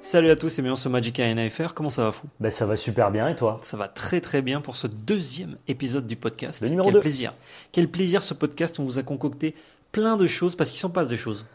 Salut à tous, c'est Méon sur Magic NFR. Comment ça va, fou? Ben ça va super bien et toi? Ça va très très bien pour ce deuxième épisode du podcast. Le numéro Quel 2. plaisir. Quel plaisir ce podcast. On vous a concocté plein de choses parce qu'il s'en passe des choses.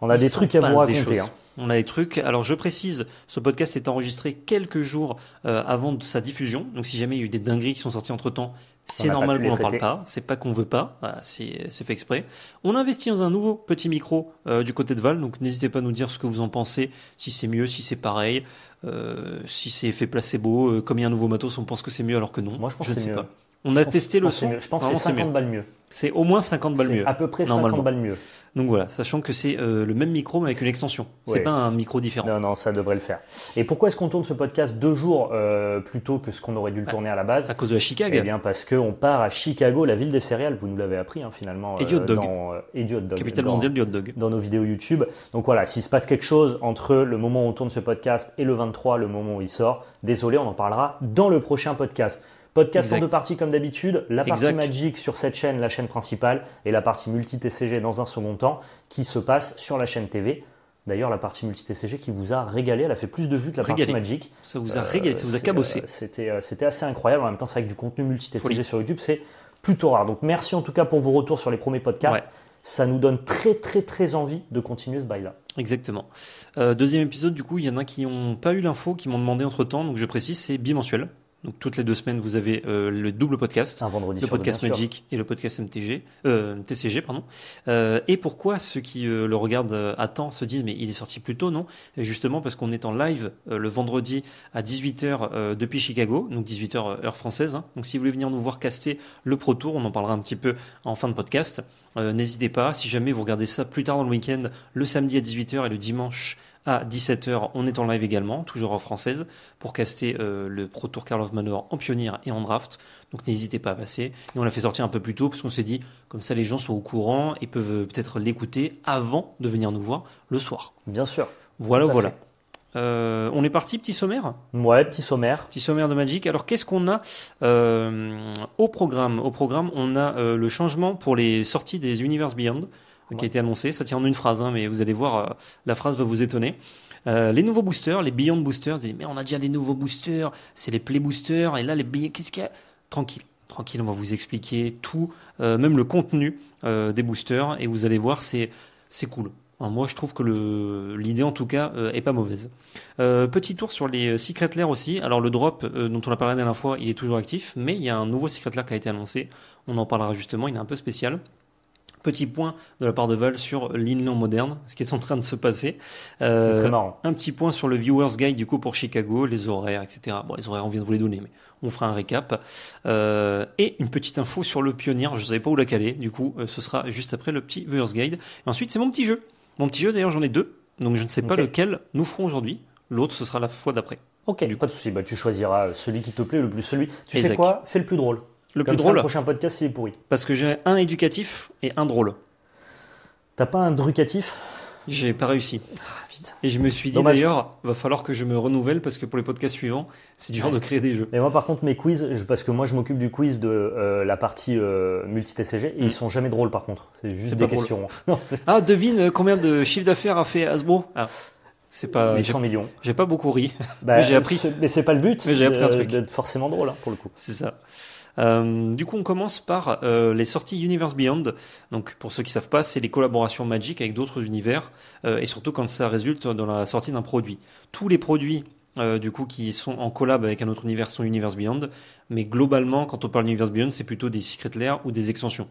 On a Il des trucs à vous raconter. choses. hein. On a des trucs. Alors je précise, ce podcast est enregistré quelques jours euh, avant de sa diffusion. Donc si jamais il y a eu des dingueries qui sont sorties entre temps, c'est normal qu'on n'en parle pas. C'est pas qu'on veut pas. Voilà, c'est fait exprès. On a investi dans un nouveau petit micro euh, du côté de Val. Donc n'hésitez pas à nous dire ce que vous en pensez. Si c'est mieux, si c'est pareil, euh, si c'est effet placebo. euh, comme il y a un nouveau matos, on pense que c'est mieux alors que non. Moi, je pense ne que c'est sais mieux. pas. On a Je testé je le son. Je pense que c'est 50 mieux. balles mieux. C'est au moins 50 balles mieux. À peu près normalement. 50 balles mieux. Donc voilà, sachant que c'est euh, le même micro mais avec une extension. C'est Ouais. pas un micro différent. Non, non, ça devrait le faire. Et pourquoi est-ce qu'on tourne ce podcast deux jours euh, plus tôt que ce qu'on aurait dû le tourner à la base? À cause de la Chicago. Eh bien, parce qu'on part à Chicago, la ville des céréales. Vous nous l'avez appris, hein, finalement. Et du hot dog. Dans, euh, et du hot dog. Capitale Dans- mondiale du hot dog. dans nos vidéos YouTube. Donc voilà, s'il se passe quelque chose entre le moment où on tourne ce podcast et le 23, le moment où il sort, désolé, on en parlera dans le prochain podcast. Podcast en deux parties comme d'habitude, la partie Exact. Magic sur cette chaîne, la chaîne principale, et la partie multi-TCG dans un second temps qui se passe sur la chaîne TV. D'ailleurs, la partie multi-TCG qui vous a régalé, elle a fait plus de vues que la Régalé. partie Magic. Ça vous a Euh, régalé, ça vous a c'est, cabossé. euh, C'était euh, c'était assez incroyable. En même temps, c'est avec du contenu multi-TCG sur YouTube, c'est plutôt rare. Donc merci en tout cas pour vos retours sur les premiers podcasts. Ouais. Ça nous donne très très très envie de continuer ce bail-là. Exactement. Euh, deuxième épisode, du coup, il y en a qui n'ont pas eu l'info, qui m'ont demandé entre temps, donc je précise, c'est bimensuel. Donc toutes les deux semaines, vous avez euh, le double podcast. Un vendredi Le podcast. Magic et le podcast MTG, euh, TCG, pardon. Euh, et pourquoi ceux qui euh, le regardent euh, à temps se disent mais il est sorti plus tôt, non? Et Justement parce qu'on est en live euh, le vendredi à 18h euh, depuis Chicago, donc 18h heure française. hein. Donc si vous voulez venir nous voir caster le Pro Tour, on en parlera un petit peu en fin de podcast. Euh, N'hésitez pas, si jamais vous regardez ça plus tard dans le week-end, le samedi à 18h et le dimanche à 17h, on est en live également, toujours en française, pour caster euh, le Pro Tour Carl of Manor en pionnière et en draft. Donc n'hésitez pas à passer. Et on l'a fait sortir un peu plus tôt parce qu'on s'est dit, comme ça les gens sont au courant et peuvent euh, peut-être l'écouter avant de venir nous voir le soir. Bien sûr. Voilà, voilà. fait. Euh, on est parti, petit sommaire? Ouais, petit sommaire. Petit sommaire de Magic. Alors qu'est-ce qu'on a euh, au programme? Au programme, on a euh, le changement pour les sorties des Universe Beyond qui a été annoncé. Ça tient en une phrase, hein, mais vous allez voir, euh, la phrase va vous étonner. Euh, les nouveaux boosters, les Beyond Boosters, vous dites, mais on a déjà des nouveaux boosters, c'est les Play Boosters, et là les Beyond, qu'est-ce qu'il y a? Tranquille, tranquille, on va vous expliquer tout, euh, même le contenu des boosters, et vous allez voir, c'est c'est cool. Enfin, moi, je trouve que l'idée, en tout cas, est pas mauvaise. Petit tour sur les Secret Lair aussi. Alors, le drop dont on a parlé la dernière fois, il est toujours actif, mais il y a un nouveau Secret Lair qui a été annoncé. On en parlera justement, il est un peu spécial. Petit point de la part de Val sur l'inland moderne, ce qui est en train de se passer. C'est Euh, très marrant. un petit point sur le Viewer's Guide du coup pour Chicago, les horaires, etc. Bon, les horaires, on vient de vous les donner, mais on fera un récap. Euh, et une petite info sur le pionnier, je ne savais pas où la caler, du coup, euh, ce sera juste après le petit Viewer's Guide. Et ensuite, c'est mon petit jeu. Mon petit jeu, d'ailleurs, j'en ai deux, donc je ne sais pas lequel nous ferons aujourd'hui. L'autre, ce sera la fois d'après. Ok, du pas de souci. Bah, tu choisiras celui qui te plaît le plus. Celui. Tu sais quoi? Fais le plus drôle. Le Comme plus ça, drôle, le prochain podcast, il est pourri. parce que j'ai un éducatif et un drôle. T'as pas un drucatif? J'ai pas réussi. Et je me suis dit Dommage. d'ailleurs, va falloir que je me renouvelle parce que pour les podcasts suivants, c'est dur Ouais. de créer des jeux. Mais moi, par contre, mes quiz, je- parce que moi, je m'occupe du quiz de euh, la partie euh, multi-TCG, et Mm. ils sont jamais drôles, par contre. C'est juste C'est des pas drôle. questions. Non, c'est- Ah, devine euh, combien de chiffre d'affaires a fait Hasbro? Ah, c'est pas. j'ai- 800 millions. J'ai pas beaucoup ri, Bah, Mais j'ai appris. Mais c'est pas le but. Mais j'ai appris un de- truc. D'être forcément drôle, hein, pour le coup. c'est ça. Euh, du coup, on commence par euh, les sorties Universe Beyond. Donc, pour ceux qui savent pas, c'est les collaborations Magic avec d'autres univers, euh, et surtout quand ça résulte dans la sortie d'un produit. Tous les produits, euh, du coup, qui sont en collab avec un autre univers sont Universe Beyond, mais globalement, quand on parle d'Universe Beyond, c'est plutôt des Secret Lair ou des extensions.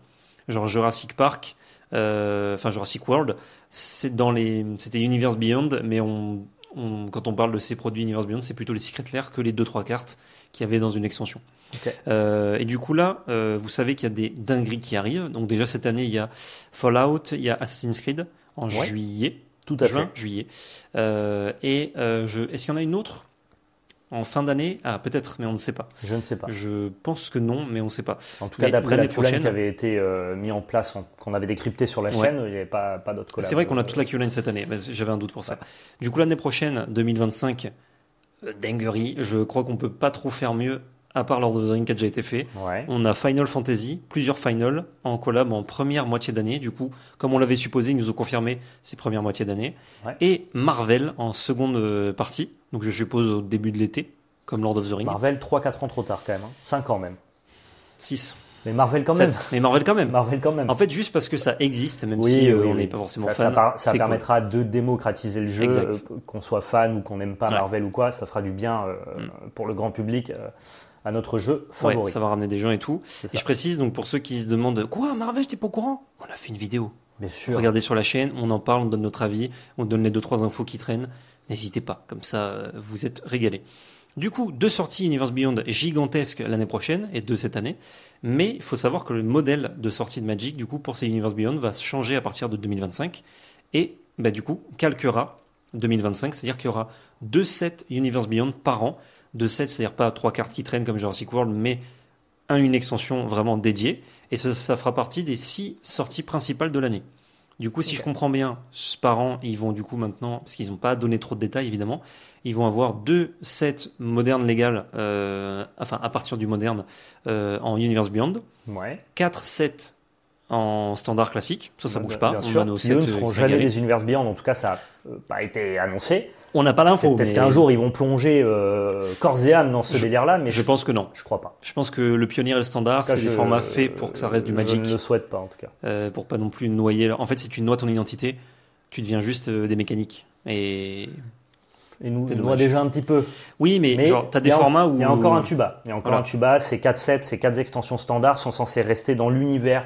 Genre Jurassic Park, euh, enfin Jurassic World, c'est dans les, c'était Universe Beyond, mais on, on- quand on parle de ces produits Universe Beyond, c'est plutôt les Secret Lair que les 2-3 cartes qu'il y avait dans une extension. Ok. Euh, et du coup là, euh, vous savez qu'il y a des dingueries qui arrivent. Donc déjà cette année, il y a Fallout, il y a Assassin's Creed en Ouais. juillet, Tout à juin, fait. juillet. Euh, et euh, je, est-ce qu'il y en a une autre? En fin d'année Ah peut-être, mais on ne sait pas. Je ne sais pas. Je pense que non, mais on ne sait pas. En tout cas, d'après la prochaine- qui avait été euh, mis en place, qu'on avait décrypté sur la Ouais. chaîne, il n'y avait pas, pas d'autres collabs. C'est vrai qu'on a toute la Q-line cette année, j'avais un doute pour ça. Du coup, l'année prochaine, 2025, euh, dinguerie, je crois qu'on peut pas trop faire mieux à part Lord of the Rings qui a déjà été fait. Ouais. On a Final Fantasy, plusieurs Final en collab en première moitié d'année. Du coup, comme on l'avait supposé, ils nous ont confirmé ces premières moitiés d'année. Ouais. Et Marvel en seconde euh, partie. Donc je suppose au début de l'été, comme Lord of the Rings. Marvel, 3-4 ans trop tard quand même. 5 ans même. 6, Mais Marvel quand même. 7. Mais Marvel quand même. Marvel quand même. En fait, juste parce que ça existe, même Oui, si euh, on oui. n'est pas forcément ça, fan. ça par- ça c'est cool. permettra de démocratiser le jeu, euh, qu'on soit fan ou qu'on n'aime pas Ouais. Marvel ou quoi, ça fera du bien euh, pour le grand public à notre jeu Ouais, favori. ça va ramener des gens et tout. Et je précise, donc pour ceux qui se demandent Quoi, Marvel, j'étais pas au courant? On a fait une vidéo. Bien sûr. Regardez sur la chaîne, on en parle, on donne notre avis, on donne les deux trois infos qui traînent. N'hésitez pas, comme ça euh, vous êtes régalés. Du coup, deux sorties Universe Beyond gigantesques l'année prochaine et deux cette année. Mais il faut savoir que le modèle de sortie de Magic, du coup, pour ces Universe Beyond va se changer à partir de 2025 et bah, du coup calquera 2025, c'est-à-dire qu'il y aura deux sets Universe Beyond par an. Deux sets, c'est-à-dire pas trois cartes qui traînent comme Jurassic World, mais un, une extension vraiment dédiée. Et ça, ça fera partie des six sorties principales de l'année. Du coup, si je comprends bien, ce- par an, ils vont du coup maintenant, parce qu'ils n'ont pas donné trop de détails évidemment, ils vont avoir deux sets modernes légales, euh, enfin à partir du moderne, euh, en Universe Beyond, Ouais. quatre sets en standard classique, ça ça Bah, bouge pas, Bien on sûr. a nos Qui, sets eux ne euh, seront jamais régalés. des univers Beyond. En tout cas, ça n'a pas été annoncé. On n'a pas l'info, Peut-être mais qu'un jour ils vont plonger euh, corps et âme dans ce Je- délire-là, mais je je, pense que non. je crois pas. Je pense que le pionnier et le standard, cas, c'est des formats faits pour que ça reste du Magic. Je ne le souhaite pas en tout cas. euh, pour pas non plus noyer. En fait, si tu noies ton identité, tu deviens juste euh, des mécaniques. Et Et nous, C'est voit déjà un petit peu. oui, mais, Mais genre, t'as des en- formats où Il y a encore un tuba. Il y a encore Voilà. un tuba. Ces 4 sets, ces 4 extensions standards sont censés rester dans l'univers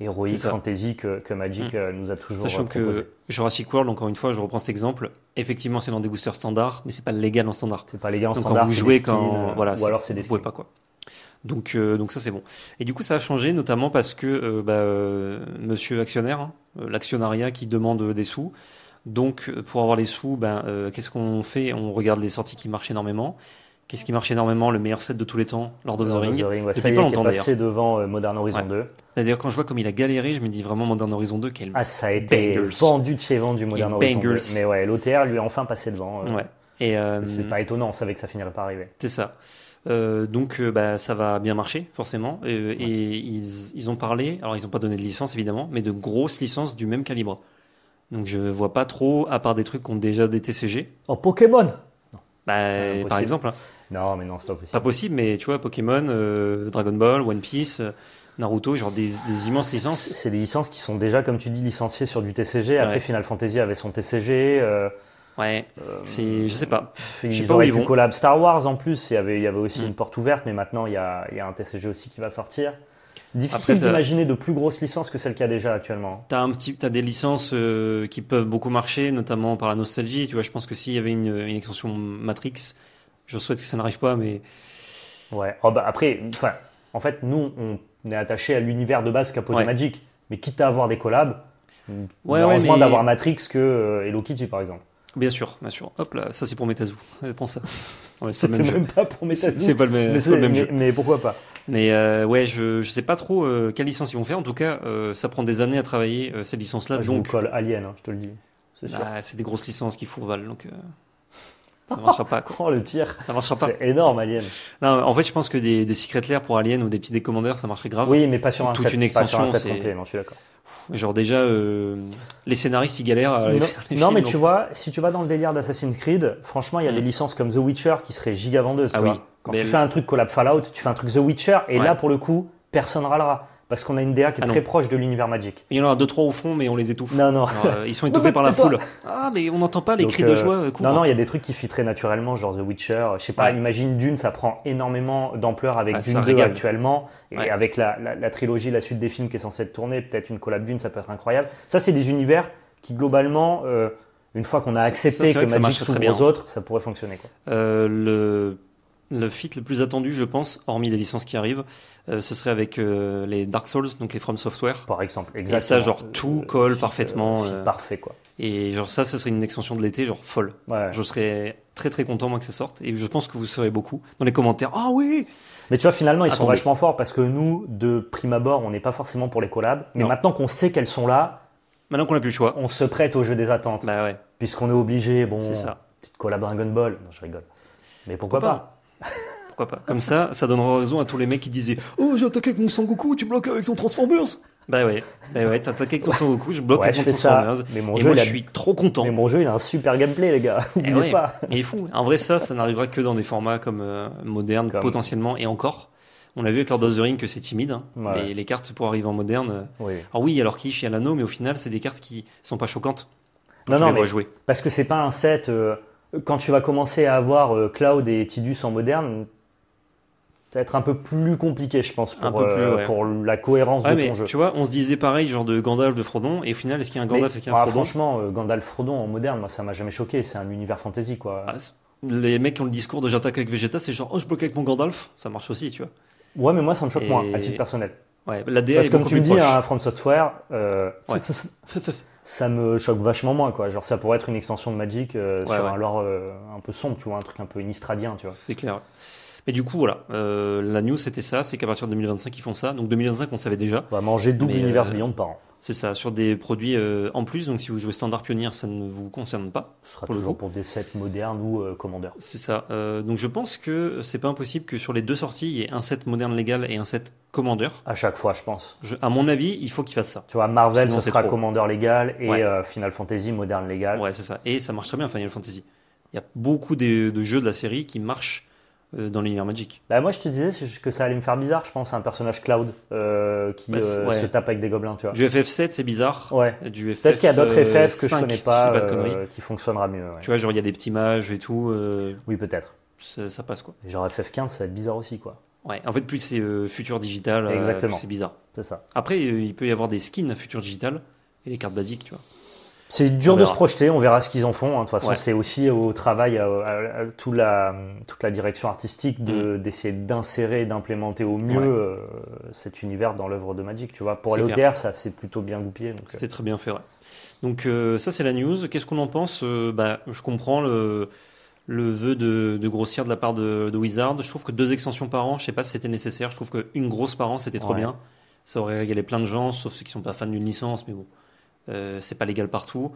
héroïque, fantasy que, que Magic Mm. euh, nous a toujours Sachant euh, proposé. que Jurassic World, encore une fois, je reprends cet exemple. Effectivement, c'est dans des boosters standards, mais c'est pas légal en standard. C'est pas gars en Donc standard, quand vous jouez, skins, quand voilà, ou alors c'est des vous pouvez pas quoi. Donc, euh, donc ça c'est bon. Et du coup, ça a changé, notamment parce que euh, bah, euh, Monsieur actionnaire, hein, euh, l'actionnariat qui demande des sous. Donc, pour avoir les sous, ben, euh, qu'est-ce qu'on fait? On regarde les sorties qui marchent énormément. Qu'est-ce qui marche énormément Le meilleur set de tous les temps, Lord of the Lord of Ring. the Ring, ouais, ça y pas est, qui est longtemps, passé devant euh, Modern Horizon Ouais. 2. D'ailleurs, quand je vois comme il a galéré, je me dis vraiment Modern Horizon 2, quel Ah, ça a été Bangers. vendu de chez vendu Modern Horizon 2. bangers. Mais ouais, l'OTR lui est enfin passé devant. euh, Ouais. Et euh, C'est pas étonnant, on savait que ça finirait par arriver. c'est ça. Euh, donc bah, ça va bien marcher forcément. Et ils, ils ont parlé, alors ils n'ont pas donné de licence évidemment, mais de grosses licences du même calibre. Donc je vois pas trop, à part des trucs qui ont déjà des TCG. Oh, Pokémon Bah, par exemple, hein. Non, mais non, c'est pas possible. pas possible, mais tu vois Pokémon, euh, Dragon Ball, One Piece, euh, Naruto, genre des, des immenses licences. C'est des licences qui sont déjà, comme tu dis, licenciées sur du TCG. Après, Ouais. Final Fantasy avait son TCG. euh, Ouais, c'est, je sais pas. ils sais pas où ils vont. collab Star Wars en plus. Il y avait, il y avait aussi Mm. une porte ouverte, mais maintenant il y a, il y a un TCG aussi qui va sortir. Difficile d'imaginer de plus grosses licences que celles qu'il y a déjà actuellement. T'as un petit, t'as des licences euh, qui peuvent beaucoup marcher, notamment par la nostalgie. Tu vois, je pense que s'il y avait une, une extension Matrix, je souhaite que ça n'arrive pas, mais Ouais. Oh, bah, après, enfin, en fait, nous, on est attaché à l'univers de base qu'a posé Ouais. Magic. Mais quitte à avoir des collabs, Ouais, ouais, ouais, mais- d'avoir Matrix que euh, Hello Kitty, par exemple. bien sûr, bien sûr. Hop là, ça c'est pour Metazu. Prends ça. C'est même pas pour C'est Metazoom. c'est pas le même, mais, c'est pas le c'est- même mais- jeu. mais pourquoi pas Mais euh, ouais, je, je sais pas trop euh, quelle licence ils vont faire. En tout cas, ça prend des années à travailler cette licence-là. Je vous donc, colle Alien, hein, je te le dis. C'est bah, des grosses licences qui fourvalent, donc ça marchera pas. Quoi. Oh, le tir Ça marchera pas. C'est énorme, Alien. Non, en fait, je pense que des, des Secret Lair pour Alien ou des petits décommandeurs, ça marcherait grave. Oui, mais pas sur un Toute set, une pas sur un extension, set complet, non, je suis d'accord. Genre déjà, euh, les scénaristes ils galèrent à aller Non, faire les non, films, mais donc- tu vois, si tu vas dans le délire d'Assassin's Creed, franchement, il y a Mm. des licences comme The Witcher qui seraient giga vendeuses. Ah tu oui, vois. Quand mais tu fais un truc collab Fallout, tu fais un truc The Witcher, et Ouais. là, pour le coup, personne râlera. Parce qu'on a une DA qui est Ah très proche de l'univers Magic. Il y en aura deux trois au fond, mais on les étouffe. Non, non. Alors, euh, ils sont étouffés par la foule. Ah, mais on n'entend pas les Donc, cris de euh, joie. euh, couvre. Non, non, il y a des trucs qui fit très naturellement, genre The Witcher. Je sais pas, Ouais. imagine Dune, ça prend énormément d'ampleur avec Ah, Dune 2 régale. actuellement. Et Ouais. avec la, la- la trilogie, la suite des films qui est censée être tournée, peut-être une collab Dune, ça peut être incroyable. Ça, c'est des univers qui, globalement, euh, une fois qu'on a ça, accepté que Magic s'ouvre aux autres, ça pourrait fonctionner. Quoi. Euh, le le fit le plus attendu, je pense, hormis les licences qui arrivent, euh, ce serait avec euh, les Dark Souls, donc les From Software. Par exemple, Et exactement. ça, genre, tout colle fit, parfaitement, fit euh, parfait, quoi. Et genre ça, ce serait une extension de l'été, genre folle. Ouais. Je serais très très content moi que ça sorte. Et je pense que vous serez beaucoup dans les commentaires. Ah oui. Mais tu vois, finalement, ils sont vachement forts parce que nous, de prime abord, on n'est pas forcément pour les collabs. Mais Non. maintenant qu'on sait qu'elles sont là, Maintenant qu'on n'a plus le choix. on se prête au jeu des attentes. Bah ouais, Puisqu'on est obligé, bon, c'est ça. petite collab Dragon Ball. Non, je rigole. Mais pourquoi, Pourquoi pas, pourquoi pas. Comme ça, ça donnera raison à tous les mecs qui disaient Oh, j'ai attaqué avec mon Sangoku, tu bloques avec ton Transformers Bah ouais, bah ouais, t'as attaqué avec ton Sangoku, je bloque Ouais, avec je mon ça. Transformers. Mais mon Et jeu, moi, il je a- suis trop content. Mais mon jeu, il a un super gameplay, les gars. Eh N'oubliez ouais. pas. Il est fou. En vrai, ça, ça n'arrivera que dans des formats comme euh, modernes, Comme- potentiellement, et encore. On a vu avec Lord of the Ring que c'est timide. hein. Ouais. Les, les cartes pour arriver en moderne. euh, Oui. Alors oui, alors qu'il chez l'anneau, mais au final, c'est des cartes qui sont pas choquantes. Quand Non, non, les mais- jouer. Parce que c'est pas un set. euh, quand tu vas commencer à avoir euh, Cloud et Tidus en moderne, ça va être un peu plus compliqué, je pense, pour, plus, euh, ouais. pour la cohérence Ouais, de mais ton jeu. tu vois, on se disait pareil, genre de Gandalf, de Frodon, et au final, est-ce qu'il y a un Gandalf, est-ce qu'il y a un ah, Frodon franchement, euh, Gandalf Frodon en moderne, moi, ça m'a jamais choqué. C'est un univers fantasy, quoi. Ah, Les mecs qui ont le discours de j'attaque avec Vegeta, c'est genre, oh, je bloque avec mon Gandalf, ça marche aussi, tu vois. Ouais, mais moi, ça me choque Et- moins, à titre personnel. Ouais, la DA Parce est comme tu me dis, un From Software, euh, Ouais. ça, me choque vachement moins, quoi. Genre, ça pourrait être une extension de Magic euh, Ouais, sur ouais. un lore euh, un peu sombre, tu vois, un truc un peu inistradien, tu vois. C'est clair. Mais du coup, voilà, euh, la news c'était ça, c'est qu'à partir de 2025 ils font ça. Donc 2025 on savait déjà. On va manger double univers euh, Beyond par an. C'est ça, sur des produits euh, en plus. Donc si vous jouez standard pionnier, ça ne vous concerne pas. Ce sera pour toujours pour des sets modernes ou euh, Commander. C'est ça. Euh, donc je pense que c'est pas impossible que sur les deux sorties, il y ait un set moderne légal et un set commander. À chaque fois, je pense. Je- à mon avis, il faut qu'ils fassent ça. Tu vois, Marvel, Sinon, ce sera trop. Commander légal et Ouais. Final Fantasy moderne légal. Ouais, c'est ça. Et ça marche très bien Final Fantasy. Il y a beaucoup de, de jeux de la série qui marchent dans l'univers Magic. Bah, moi, je te disais que ça allait me faire bizarre, je pense, un personnage Cloud euh, qui Bah, euh, ouais. se tape avec des gobelins, tu vois. Du FF7, c'est bizarre. Ouais. Du FF, Peut-être qu'il y a d'autres euh, FF que je 5, connais si pas, je dis pas de euh, conneries. qui fonctionnera mieux. ouais. Tu vois, genre il y a des petits mages et tout, euh, Oui, peut-être. ça, ça passe quoi. Et Genre FF15, ça va être bizarre aussi, quoi. Ouais, en fait, plus c'est euh, futur digital, euh, Exactement. c'est bizarre. C'est ça. Après, euh, il peut y avoir des skins futur digital et les cartes basiques, tu vois. C'est dur de se projeter, on verra ce qu'ils en font. hein. De toute façon, Ouais. c'est aussi au travail, à, à- à tout la, toute la direction artistique de- d'essayer d'insérer et d'implémenter au mieux Mm. Ouais. euh, cet univers dans l'œuvre de Magic. Tu vois, pour C'est aller au clair. TR, ça c'est plutôt bien goupillé. donc, euh, C'était très bien fait, ouais. Donc euh, ça, c'est la news. Qu'est-ce qu'on en pense? Bah, Je comprends le, le vœu de, de grossir de la part de, de Wizard. Je trouve que deux extensions par an, je sais pas si c'était nécessaire. Je trouve qu'une grosse par an, c'était trop bien. Ça aurait régalé plein de gens, sauf ceux qui sont pas fans d'une licence, mais bon, c'est pas légal partout.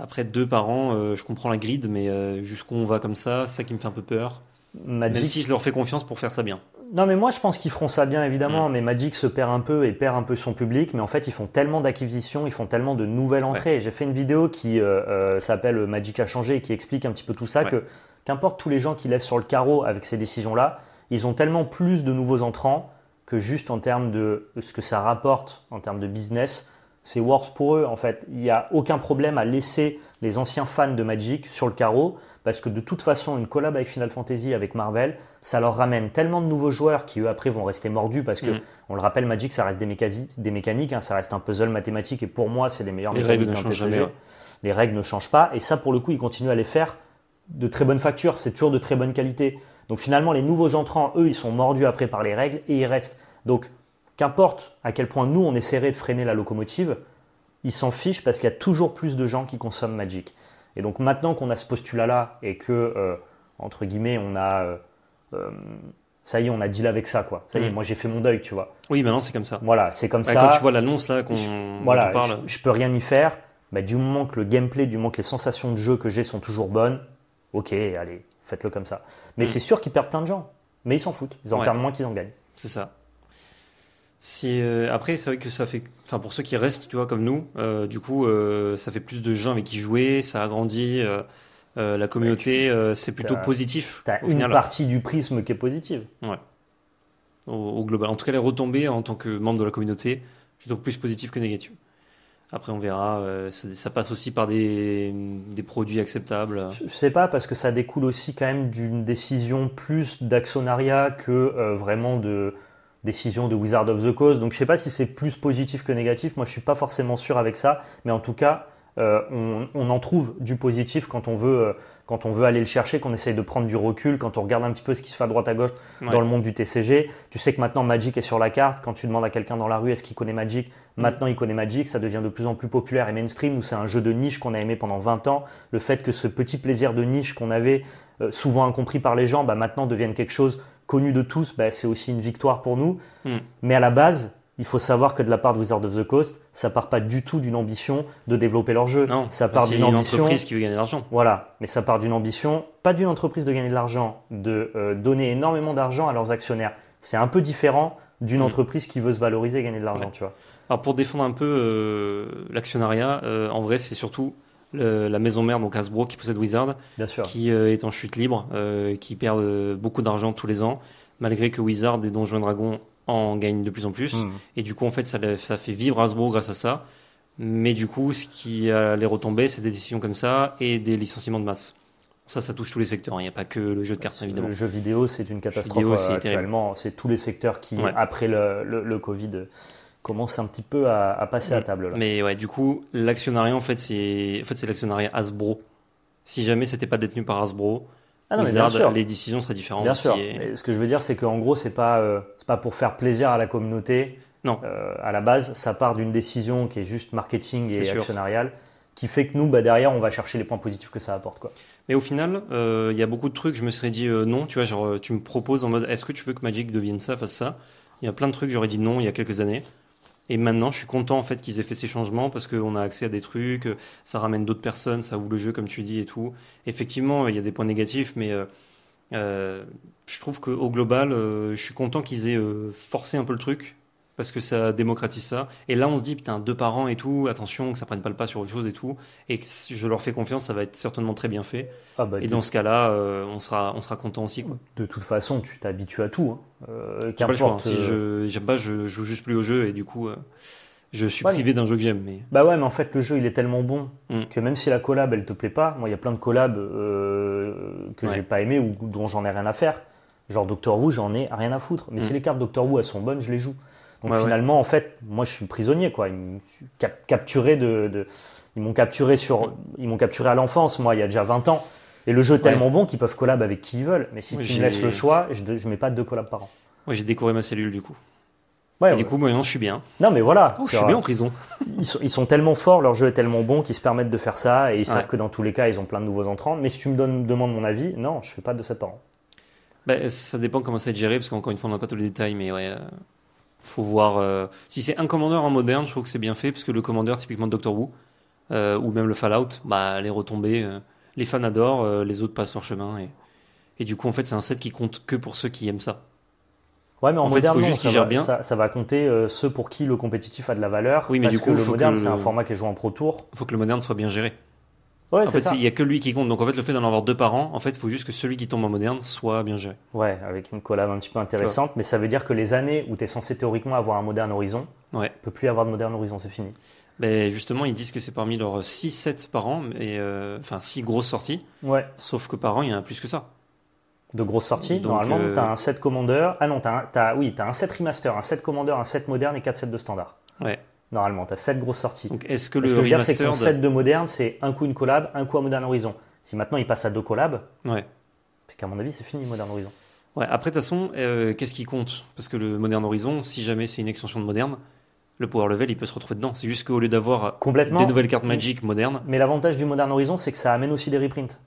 Après deux par an, euh, je comprends la grid, mais euh, jusqu'où on va comme ça, c'est ça qui me fait un peu peur. Même Magic. si je leur fais confiance pour faire ça bien. Non, mais moi je pense qu'ils feront ça bien Mm. évidemment. Mais Magic se perd un peu et perd un peu son public. Mais en fait, ils font tellement d'acquisitions, ils font tellement de nouvelles entrées. J'ai fait une vidéo qui euh, euh, s'appelle Magic a changé et qui explique un petit peu tout ça. Ouais. Que qu'importe tous les gens qui laissent sur le carreau avec ces décisions-là, ils ont tellement plus de nouveaux entrants que juste en termes de ce que ça rapporte en termes de business, c'est worse pour eux en fait. Il n'y a aucun problème à laisser les anciens fans de Magic sur le carreau parce que de toute façon, une collab avec Final Fantasy, avec Marvel, ça leur ramène tellement de nouveaux joueurs qui eux après vont rester mordus parce que, Mhm. on le rappelle, Magic ça reste des, des mécaniques, hein, ça reste un puzzle mathématique et pour moi c'est les meilleures Les mécaniques règles ne changent jamais. Les règles ne changent pas et ça pour le coup ils continuent à les faire de très bonne facture, c'est toujours de très bonne qualité. Donc finalement les nouveaux entrants, eux, ils sont mordus après par les règles et ils restent. Donc qu'importe à quel point nous on essaierait de freiner la locomotive, ils s'en fichent parce qu'il y a toujours plus de gens qui consomment Magic. Et donc maintenant qu'on a ce postulat-là et que, euh, entre guillemets, on a... euh, euh, ça y est, on a deal avec ça, quoi. Ça y est, Mm. moi j'ai fait mon deuil, tu vois. Oui, maintenant c'est comme ça. Voilà, c'est comme Ouais, ça. Quand tu vois l'annonce là qu'on voilà, tu parles, je, je peux rien y faire. Bah, du moment que le gameplay, du moment que les sensations de jeu que j'ai sont toujours bonnes, ok, allez, faites-le comme ça. Mais Mm. c'est sûr qu'ils perdent plein de gens. Mais ils s'en foutent. Ils en Ouais. perdent moins qu'ils en gagnent. c'est ça. Euh, après, c'est vrai que ça fait. Enfin, pour ceux qui restent, tu vois, comme nous, euh, du coup, euh, ça fait plus de gens avec qui jouer, ça agrandit la communauté, euh, c'est plutôt t'as- positif Tu as au une final, partie du prisme qui est positive. au, au global. En tout cas, les retombées en tant que membre de la communauté, je trouve plus positif que négatif. Après, on verra. ça, ça passe aussi par des, des produits acceptables. Je je sais pas, parce que ça découle aussi quand même d'une décision plus d'actionnariat que vraiment de décision de Wizard of the Coast. Donc je sais pas si c'est plus positif que négatif. Moi, je suis pas forcément sûr avec ça. Mais en tout cas, euh, on, on en trouve du positif quand on veut, euh, quand on veut aller le chercher, qu'on essaye de prendre du recul, quand on regarde un petit peu ce qui se fait à droite à gauche Ouais. dans le monde du TCG. Tu sais que maintenant Magic est sur la carte. Quand tu demandes à quelqu'un dans la rue est-ce qu'il connaît Magic, maintenant il connaît Magic. Ça devient de plus en plus populaire et mainstream. Où c'est un jeu de niche qu'on a aimé pendant 20 ans. Le fait que ce petit plaisir de niche qu'on avait euh, souvent incompris par les gens, bah, maintenant devienne quelque chose connu de tous, bah, c'est aussi une victoire pour nous. Mm. Mais à la base, il faut savoir que de la part de Wizard of the Coast, ça part pas du tout d'une ambition de développer leur jeu. Non, ça part d'une une ambition. entreprise qui veut gagner de l'argent. Voilà, mais ça part d'une ambition, pas d'une entreprise de gagner de l'argent, de euh, donner énormément d'argent à leurs actionnaires. C'est un peu différent d'une Mm. entreprise qui veut se valoriser et gagner de l'argent, Ouais. tu vois. Alors pour défendre un peu euh, l'actionnariat, euh, en vrai c'est surtout le- la maison mère, donc Hasbro, qui possède Wizard, Bien sûr. qui euh, est en chute libre, euh, qui perd euh, beaucoup d'argent tous les ans, malgré que Wizard et Donjons et Dragons en gagnent de plus en plus. Mm. Et du coup, en fait, ça, fait vivre Hasbro grâce à ça. Mais du coup, ce qui a les retombées, c'est des décisions comme ça et des licenciements de masse. Ça, ça touche tous les secteurs. hein. Il n'y a pas que le jeu de cartes, évidemment. Le jeu vidéo, c'est une catastrophe vidéo, c'est actuellement. C'est tous les secteurs qui, Ouais. après le, le- le Covid, commencent un petit peu à, à passer à Mm. table. Là. Mais ouais, du coup, l'actionnariat, en fait, c'est en fait, c'est l'actionnariat Hasbro. Si jamais c'était pas détenu par Hasbro, Ah non, mais bien Wizard, sûr. les décisions seraient différentes. Bien sûr. Et- ce que je veux dire, c'est qu'en gros, c'est pas, euh, c'est pas pour faire plaisir à la communauté. Non. Euh, à la base, ça part d'une décision qui est juste marketing et sûr. actionnariale, qui fait que nous, bah, derrière, on va chercher les points positifs que ça apporte. Quoi. Mais au final, euh, il y a beaucoup de trucs, je me serais dit euh, non, tu vois, genre tu me proposes en mode est-ce que tu veux que Magic devienne ça, fasse ça? Il y a plein de trucs, j'aurais dit non il y a quelques années. Et maintenant, je suis content en fait qu'ils aient fait ces changements parce qu'on a accès à des trucs, ça ramène d'autres personnes, ça ouvre le jeu comme tu dis et tout. Effectivement, il y a des points négatifs, mais euh, euh, je trouve qu'au global, euh, je suis content qu'ils aient forcé un peu le truc parce que ça démocratise ça. Et là, on se dit putain deux parents et tout, attention que ça prenne pas le pas sur autre chose et tout. Et que je leur fais confiance, ça va être certainement très bien fait. Ah, bah, Et dans ce cas-là, euh, on sera, on sera content aussi. Quoi. de toute façon, tu t'habitues à tout. hein. Euh, pas le choix. hein. qu'importe, Si euh, je pas, je joue juste plus au jeu et du coup, euh, je suis Ouais, privé d'un jeu que j'aime. Mais Bah ouais, mais en fait, le jeu, il est tellement bon Mm. que même si la collab, elle te plaît pas, moi, il y a plein de collabs euh, que Ouais. j'ai pas aimé ou dont j'en ai rien à faire. Genre Doctor Who, j'en ai rien à foutre. Mais Mm. si les cartes Doctor Who, elles sont bonnes, je les joue. Donc Ouais, ouais. finalement, en fait, moi, je suis prisonnier, quoi. Ils m'ont cap- capturé de, de- ils m'ont capturé sur, ils m'ont capturé à l'enfance, moi, il y a déjà 20 ans. Et le jeu est tellement bon qu'ils peuvent collab avec qui ils veulent. Mais si tu me laisses le choix, je, je mets pas deux collabs par an. moi, j'ai décoré ma cellule du coup. Ouais, et ouais. du coup, maintenant, je suis bien. non, mais voilà. Oh, je suis bien en prison. ils sont, ils sont tellement forts, leur jeu est tellement bon qu'ils se permettent de faire ça et ils savent que dans tous les cas, ils ont plein de nouveaux entrants. Mais si tu me donnes, demandes mon avis, non, je fais pas de 7 par an. Bah, ça dépend comment ça va être géré parce qu'encore une fois, on n'a pas tous les détails, mais ouais. euh, faut voir. euh, si c'est un commandeur en moderne, je trouve que c'est bien fait parce que le commandeur, typiquement Doctor Who, euh, ou même le Fallout, bah, les retombées, euh, les fans adorent, euh, les autres passent leur chemin. Et, et du coup, en fait, c'est un set qui compte que pour ceux qui aiment ça. Ouais, mais en, En fait, moderne, faut non, juste ça, qu'ils va, gèrent bien. ça, ça va compter euh, ceux pour qui le compétitif a de la valeur. Oui, mais parce du coup, que le faut que moderne, le- c'est un format qui est joué en Pro Tour. Il faut que le moderne soit bien géré. Ouais, En fait, il y a que lui qui compte. Donc, en fait, le fait d'en avoir deux par an, en fait, il faut juste que celui qui tombe en moderne soit bien géré. Ouais, avec une collab un petit peu intéressante. Mais ça veut dire que les années où tu es censé théoriquement avoir un moderne horizon, Ouais. peut plus y avoir de moderne horizon, c'est fini. Mais justement, ils disent que c'est parmi leurs 6 sets par an, et, euh, enfin 6 grosses sorties. Ouais. Sauf que par an, il y en a plus que ça. De grosses sorties. Donc, Normalement, euh, tu as un set commandeur. Ah non, tu as, as, oui, as un set remaster, un set commandeur, un set moderne et 4 sets de standard. Ouais. Normalement, tu as 7 grosses sorties. Donc, est-ce que Ce le que je veux dire, c'est set de moderne, c'est un coup une collab, un coup à Modern Horizon. Si maintenant il passe à deux collabs, Ouais. c'est qu'à mon avis, c'est fini Modern Horizon. Ouais. Après, de toute façon, euh, qu'est-ce qui compte? Parce que le Modern Horizon, si jamais c'est une extension de moderne, le power level, il peut se retrouver dedans. C'est juste qu'au lieu d'avoir Complètement. des nouvelles cartes Magic modernes, Mais l'avantage du Modern Horizon, c'est que ça amène aussi des reprints.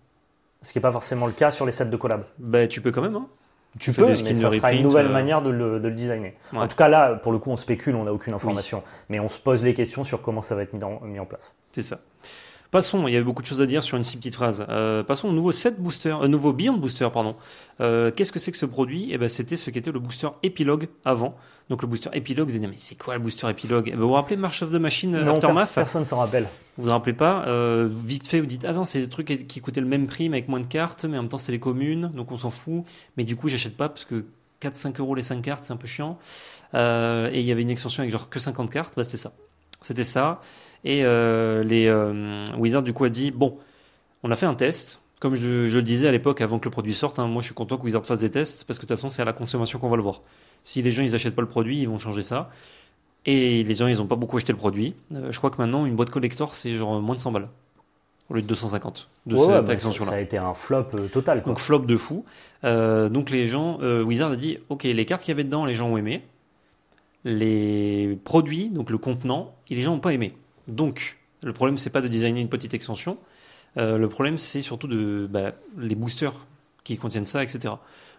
Ce qui n'est pas forcément le cas sur les sets de collab. bah, tu peux quand même. Hein Tu peux, mais ça sera une nouvelle euh, manière de le, de le designer. Ouais. En tout cas, là, pour le coup, on spécule, on n'a aucune information. Mais on se pose les questions sur comment ça va être mis en, mis en place. C'est ça. Passons, il y avait beaucoup de choses à dire sur une si petite phrase. Euh, passons au nouveau set booster, euh, nouveau Beyond Booster, pardon. Euh, Qu'est-ce que c'est que ce produit? Eh ben, c'était ce qu'était le booster Epilogue avant. Donc le booster Epilogue, vous allez dire, mais c'est quoi le booster Epilogue Eh ben, Vous vous rappelez March of the Machine euh, Non, Aftermath? pers- personne s'en rappelle. Vous vous rappelez pas? Euh, Vite fait, vous dites Ah non, c'est des trucs qui- coûtaient le même prix mais avec moins de cartes, mais en même temps c'était les communes, donc on s'en fout. Mais du coup, j'achète pas parce que 4-5 euros les 5 cartes, c'est un peu chiant. Euh, et il y avait une extension avec genre que 50 cartes, bah c'était ça. C'était ça. Et euh, les Wizards du coup a dit Bon, on a fait un test. Comme je, je le disais à l'époque, avant que le produit sorte, hein, moi je suis content que Wizard fasse des tests parce que de toute façon, c'est à la consommation qu'on va le voir. Si les gens ils achètent pas le produit, ils vont changer ça. Et les gens, ils ont pas beaucoup acheté le produit. Euh, je crois que maintenant, une boîte collector, c'est genre moins de 100 balles. Au lieu de 250 de Ouais, ouais, cette ça, extension-là. ça a été un flop euh, total. Quoi. Donc flop de fou. Euh, donc les gens, Wizard a dit, ok, les cartes qu'il y avait dedans, les gens ont aimé. Les produits, donc le contenant, et les gens n'ont pas aimé. Donc le problème, c'est pas de designer une petite extension. Euh, le problème, c'est surtout de bah, les boosters qui contiennent ça, etc.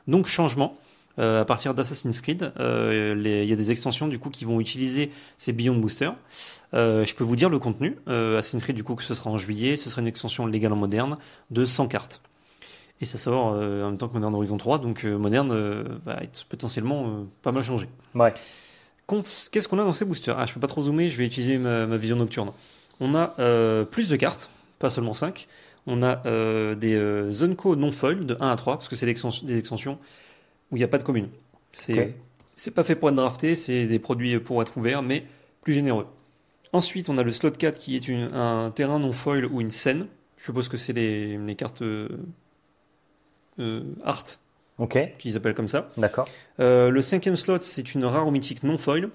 Donc changement. Euh, à partir d'Assassin's Creed, euh, il y a des extensions du coup qui vont utiliser ces Beyond Booster. Euh, je peux vous dire le contenu. Assassin's Creed du coup que ce sera en juillet, ce sera une extension légale en moderne de 100 cartes. Et ça sort euh, en même temps que Modern Horizon 3, donc euh, moderne euh, va être potentiellement pas mal changé. Ouais. Qu'est-ce qu'on a dans ces boosters? Ah, je peux pas trop zoomer, je vais utiliser ma, ma vision nocturne. On a plus de cartes, pas seulement 5. On a euh, des euh, Zunko non foil de 1 à 3, parce que c'est des extensions où il n'y a pas de commune. C'est Ok. c'est pas fait pour être drafté, c'est des produits pour être ouverts, mais plus généreux. Ensuite, on a le slot 4 qui est une- un terrain non foil ou une scène. Je suppose que c'est les, les cartes euh, euh, art, Ok, qu'ils appellent comme ça. d'accord. Le cinquième slot, c'est une rare ou mythique non foil.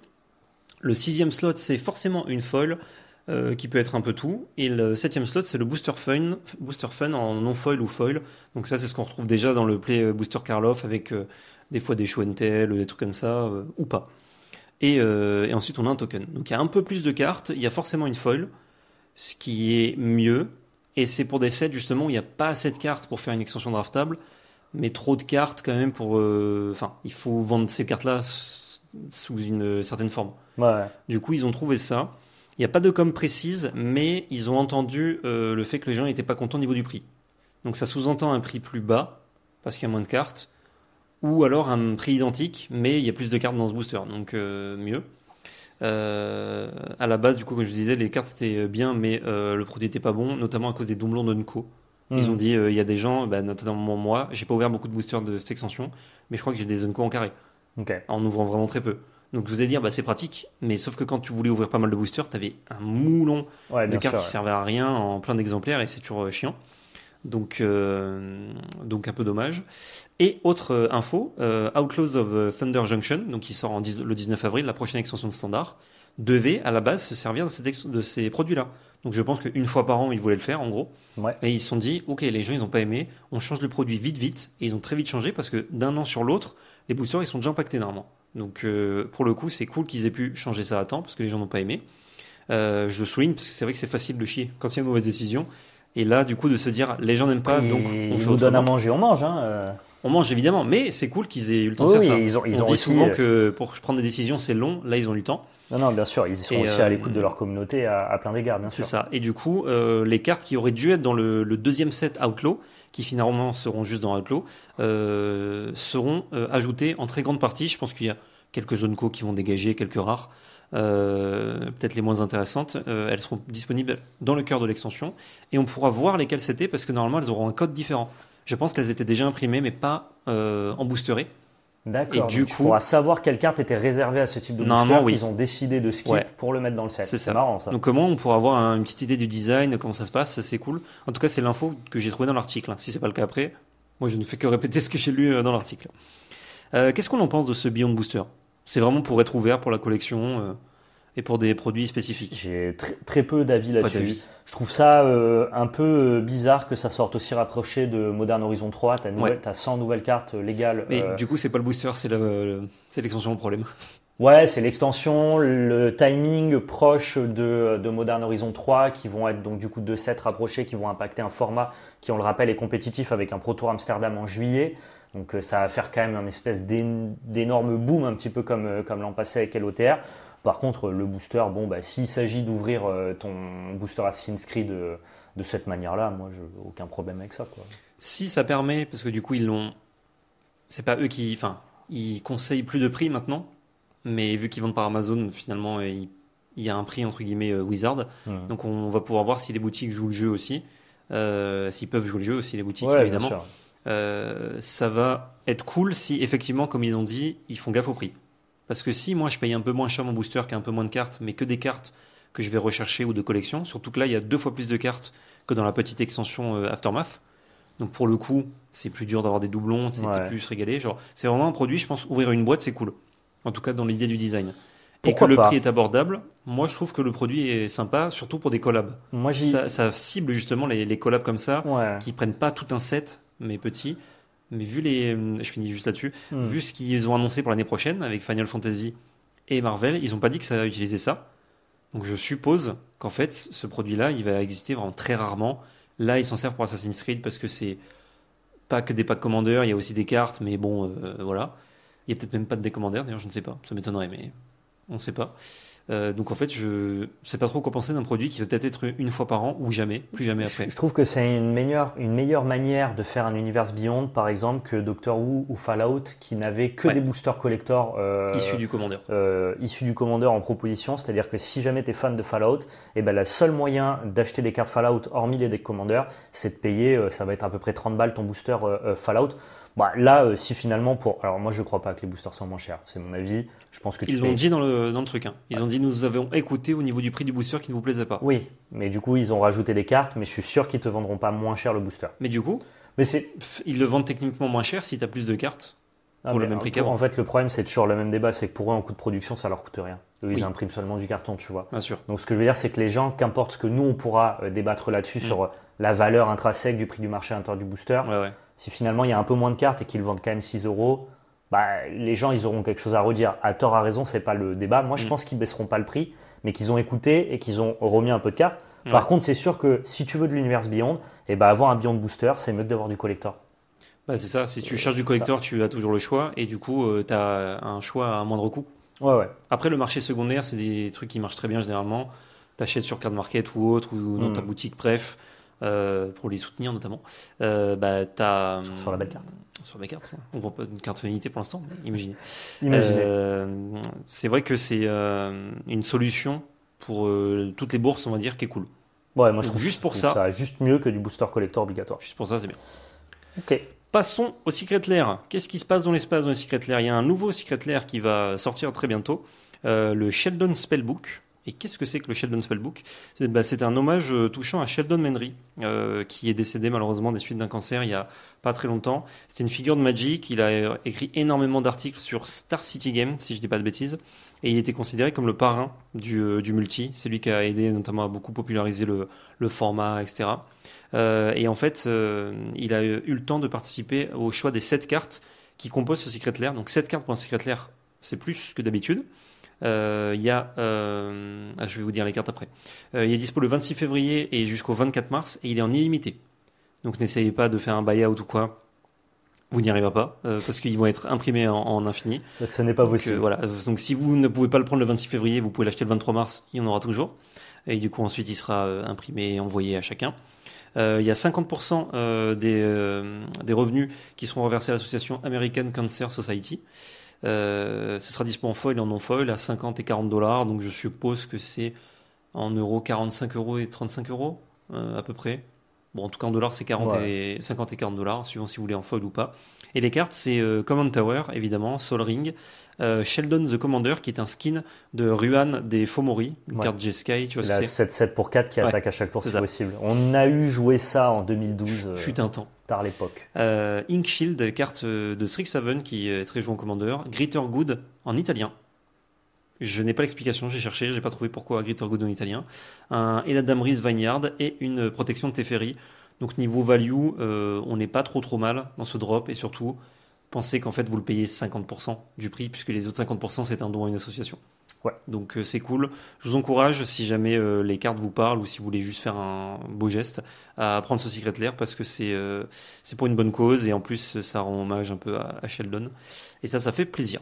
Le sixième slot, c'est forcément une foil euh, qui peut être un peu tout. Et le septième slot, c'est le booster fun, booster fun en non foil ou foil. Donc ça, c'est ce qu'on retrouve déjà dans le play euh, booster Karloff avec euh, des fois des show and tell, des trucs comme ça, ou pas. Et, et ensuite, on a un token. Donc il y a un peu plus de cartes. Il y a forcément une foil, ce qui est mieux. Et c'est pour des sets justement où il n'y a pas assez de cartes pour faire une extension draftable mais trop de cartes quand même pour. Enfin, il faut vendre ces cartes-là sous une certaine forme. Ouais, Du coup, ils ont trouvé ça. Il n'y a pas de com précise, mais ils ont entendu euh, le fait que les gens n'étaient pas contents au niveau du prix. Donc ça sous-entend un prix plus bas, parce qu'il y a moins de cartes, ou alors un prix identique, mais il y a plus de cartes dans ce booster, donc euh, mieux. Euh, à la base, du coup, comme je disais, les cartes étaient bien, mais euh, le produit n'était pas bon, notamment à cause des doublons d'Unco. Ils Hmm. ont dit, euh, il y a des gens, bah, notamment moi, j'ai pas ouvert beaucoup de boosters de cette extension, mais je crois que j'ai des Unco en carré, en ouvrant vraiment très peu. Donc vous allez dire, bah, c'est pratique, mais sauf que quand tu voulais ouvrir pas mal de boosters, t'avais un moulon Ouais, de cartes sûr. qui servaient à rien en plein d'exemplaires et c'est toujours euh, chiant. Donc, euh, donc un peu dommage. Et autre euh, info, euh, Outlaws of Thunder Junction, donc qui sort en 10 le 19 avril, la prochaine extension de standard, devait à la base se servir de, cette ex- de ces produits-là. Donc je pense qu'une fois par an, ils voulaient le faire en gros. Ouais. Et ils se sont dit, ok, les gens ils ont pas aimé, on change le produit vite vite. Et ils ont très vite changé parce que d'un an sur l'autre, les boosters ils sont déjà impactés normalement. Donc euh, pour le coup, c'est cool qu'ils aient pu changer ça à temps parce que les gens n'ont pas aimé. Euh, je le souligne parce que c'est vrai que c'est facile de chier quand il y a une mauvaise décision. Et là, du coup, de se dire, les gens n'aiment pas, Et donc on fait nous donnent à manger, on mange. Hein. euh. On mange évidemment, mais c'est cool qu'ils aient eu le temps Oui, de faire ça. ils ont, ils on ont dit aussi, souvent que pour prendre des décisions, c'est long. Là, ils ont eu le temps. Non, non, bien sûr, ils sont Et, aussi euh, à l'écoute de leur communauté à, à plein d'égards, bien C'est ça. Et du coup, euh, les cartes qui auraient dû être dans le, le deuxième set Outlaw, qui finalement seront juste dans Outlaw, euh, seront euh, ajoutées en très grande partie. Je pense qu'il y a quelques zones co qui vont dégager, quelques rares, euh, peut-être les moins intéressantes. Euh, elles seront disponibles dans le cœur de l'extension et on pourra voir lesquelles c'était parce que normalement elles auront un code différent. Je pense qu'elles étaient déjà imprimées mais pas euh, emboosterées. D'accord. Et du coup- pourras savoir quelle carte était réservée à ce type de booster oui. qu'ils ont décidé de skip Ouais. pour le mettre dans le set. C'est ça. marrant ça. Donc comment on pourra avoir un- une petite idée du design, comment ça se passe, c'est cool. En tout cas, c'est l'info que j'ai trouvé dans l'article. hein. Si c'est pas le cas après, moi je ne fais que répéter ce que j'ai lu euh, dans l'article. Euh, Qu'est-ce qu'on en pense de ce Beyond Booster? C'est vraiment pour être ouvert pour la collection euh, et pour des produits spécifiques. J'ai tr- très peu d'avis là-dessus. Je trouve ça euh, un peu euh, bizarre que ça sorte aussi rapproché de Modern Horizon 3. T'as Ouais. as 100 nouvelles cartes euh, légales. Mais euh, du coup, c'est pas le booster, c'est le- l'extension au problème. Ouais, c'est l'extension, le timing proche de, de Modern Horizon 3 qui vont être donc du coup deux sets rapprochés qui vont impacter un format qui, on le rappelle, est compétitif avec un Pro Tour Amsterdam en juillet. Donc ça va faire quand même un espèce d'én- d'énorme boom, un petit peu comme, comme l'an passé avec LOTR. Par contre, le booster, bon, bah, s'il s'agit d'ouvrir euh, ton booster Assassin's Creed euh, de cette manière-là, moi, j'ai aucun problème avec ça. Quoi. Si ça permet, parce que du coup, ils l'ont. C'est pas eux qui. Enfin, ils conseillent plus de prix maintenant, mais vu qu'ils vendent par Amazon, finalement, euh, il y a un prix entre guillemets Wizard. Hmm. Donc on va pouvoir voir si les boutiques jouent le jeu aussi, euh, s'ils peuvent jouer le jeu aussi les boutiques Ouais, évidemment. Euh, ça va être cool si effectivement, comme ils ont dit, ils font gaffe au prix. Parce que si moi je paye un peu moins cher mon booster qui a un peu moins de cartes, mais que des cartes que je vais rechercher ou de collection, surtout que là il y a deux fois plus de cartes que dans la petite extension euh, Aftermath. Donc pour le coup, c'est plus dur d'avoir des doublons, c'est Ouais. plus régalé. Genre, c'est vraiment un produit, je pense, ouvrir une boîte, c'est cool. En tout cas, dans l'idée du design. Et que le prix est abordable, moi je trouve que le produit est sympa, surtout pour des collabs. Moi. Ça, ça cible justement les, les collabs comme ça, Ouais. qui prennent pas tout un set, mais petit. Mais vu les. Je finis juste là-dessus. Hmm. Vu ce qu'ils ont annoncé pour l'année prochaine avec Final Fantasy et Marvel, ils ont pas dit que ça allait utiliser ça. Donc je suppose qu'en fait, ce produit-là, il va exister vraiment très rarement. Là, ils s'en servent pour Assassin's Creed parce que c'est pas que des packs commandeurs, il y a aussi des cartes, mais bon, euh, voilà. Il n'y a peut-être même pas de décommandaire, d'ailleurs, je ne sais pas. Ça m'étonnerait, mais on ne sait pas. Euh, donc en fait, je ne sais pas trop quoi penser d'un produit qui va peut-être être une fois par an ou jamais, plus jamais après. Je trouve que c'est une meilleure, une meilleure manière de faire un univers Beyond, par exemple, que Doctor Who ou Fallout, qui n'avaient que Ouais. des boosters collector euh, Issu du commandeur. euh, issus du commandeur en proposition. C'est-à-dire que si jamais tu es fan de Fallout, et ben, le seul moyen d'acheter des cartes Fallout, hormis les decks commandeurs, c'est de payer, euh, ça va être à peu près 30 balles ton booster euh, Fallout. Bah, là, euh, si finalement pour. Alors moi, je ne crois pas que les boosters sont moins chers, c'est mon avis. Je pense que tu Ils payes- l'ont dit dans le, dans le truc. hein. Ils ont dit nous avons écouté au niveau du prix du booster qui ne vous plaisait pas. Oui, mais du coup, ils ont rajouté des cartes, mais je suis sûr qu'ils te vendront pas moins cher le booster. Mais du coup, Mais c'est. ils le vendent techniquement moins cher si tu as plus de cartes. Ah, Pour le même prix qu'avant. En fait, le problème, c'est toujours le même débat, c'est que pour eux, en coût de production, ça leur coûte rien. Eux, Oui. ils impriment seulement du carton, tu vois. Bien sûr. Donc, ce que je veux dire, c'est que les gens, qu'importe ce que nous, on pourra euh, débattre là-dessus Mm. sur euh, la valeur intrinsèque du prix du marché à l'intérieur du booster, Ouais, ouais. Si finalement il y a un peu moins de cartes et qu'ils vendent quand même 6 euros, bah, les gens, ils auront quelque chose à redire. À tort, à raison, c'est pas le débat. Moi, je Mm. pense qu'ils baisseront pas le prix, mais qu'ils ont écouté et qu'ils ont remis un peu de cartes. Par contre, c'est sûr que si tu veux de l'univers Beyond, et bah, avoir un Beyond Booster, c'est mieux que d'avoir du collector. Bah, c'est ça. Si tu Euh, cherches du collector, tu as toujours le choix. Et du coup, tu as un choix à un moindre coût. Ouais, ouais. Après, le marché secondaire, c'est des trucs qui marchent très bien généralement. T'achètes sur Card Market ou autre, ou dans Mm. ta boutique, bref, euh, pour les soutenir notamment. Euh, bah, t'as, Sur- sur la belle carte. Sur la carte. ouais. On vend pas une carte féminité pour l'instant, mais imaginez. Imaginez. Euh, c'est vrai que c'est euh, une solution pour euh, toutes les bourses, on va dire, qui est cool. ouais, moi, je trouve juste pour trouve ça- juste mieux que du booster collector obligatoire. Juste pour ça, c'est bien. Ok. Passons au Secret Lair. Qu'est-ce qui se passe dans l'espace dans les Secret Lair Il y a un nouveau Secret Lair qui va sortir très bientôt, euh, le Sheldon Spellbook. Et qu'est-ce que c'est que le Sheldon Spellbook? C'est bah, c'est un hommage euh, touchant à Sheldon Manry, euh, qui est décédé malheureusement des suites d'un cancer il y a pas très longtemps. C'était une figure de Magic. Il a euh, écrit énormément d'articles sur Star City Game, si je dis pas de bêtises. Et il était considéré comme le parrain du, multi. C'est lui qui a aidé notamment à beaucoup populariser le, format, etc. Et en fait, il a eu le temps de participer au choix des 7 cartes qui composent ce Secret Lair. Donc 7 cartes pour un Secret Lair, c'est plus que d'habitude. Euh, Il y a, euh, ah, je vais vous dire les cartes après. Euh, il est dispo le 26 février et jusqu'au 24 mars et il est en illimité. Donc n'essayez pas de faire un buy-out ou quoi. Vous n'y arriverez pas euh, parce qu'ils vont être imprimés en, en infini. Ce n'est pas Donc, possible. euh, voilà. Donc si vous ne pouvez pas le prendre le 26 février, vous pouvez l'acheter le 23 mars, il y en aura toujours. Et du coup, ensuite, il sera euh, imprimé et envoyé à chacun. Il y a 50% euh, des, des revenus qui seront reversés à l'association American Cancer Society. Euh, ce sera dispo en foil et en non-foil à 50 et 40 dollars. Donc je suppose que c'est en euros 45 euros et 35 euros euh, à peu près. Bon, en tout cas en dollars, c'est 40 et 50 et 40 dollars, suivant si vous voulez en foil ou pas. Et les cartes, c'est euh, Command Tower, évidemment, Sol Ring, euh, Sheldon the Commander, qui est un skin de Ruan des Fomori, une Ouais. carte J-Sky, tu vois C'est ce que la c'est 7-7 pour 4 qui Ouais, attaque à chaque tour c'est si possible. On a eu joué ça en 2012, euh, Fut un temps. tard l'époque. Euh, Ink Shield, carte euh, de Strixhaven qui est très jouée en Commander. Greater Good en italien. Je n'ai pas l'explication, j'ai cherché, j'ai pas trouvé pourquoi Greater Good en italien. Un Eladamris Vineyard et une protection de Teferi. Donc niveau value, euh, on n'est pas trop trop mal dans ce drop et surtout pensez qu'en fait vous le payez 50% du prix puisque les autres 50% c'est un don à une association. Ouais. Donc euh, c'est cool. Je vous encourage si jamais euh, les cartes vous parlent ou si vous voulez juste faire un beau geste à prendre ce Secret Lair parce que c'est euh, c'est pour une bonne cause et en plus ça rend hommage un peu à, à Sheldon et ça ça fait plaisir.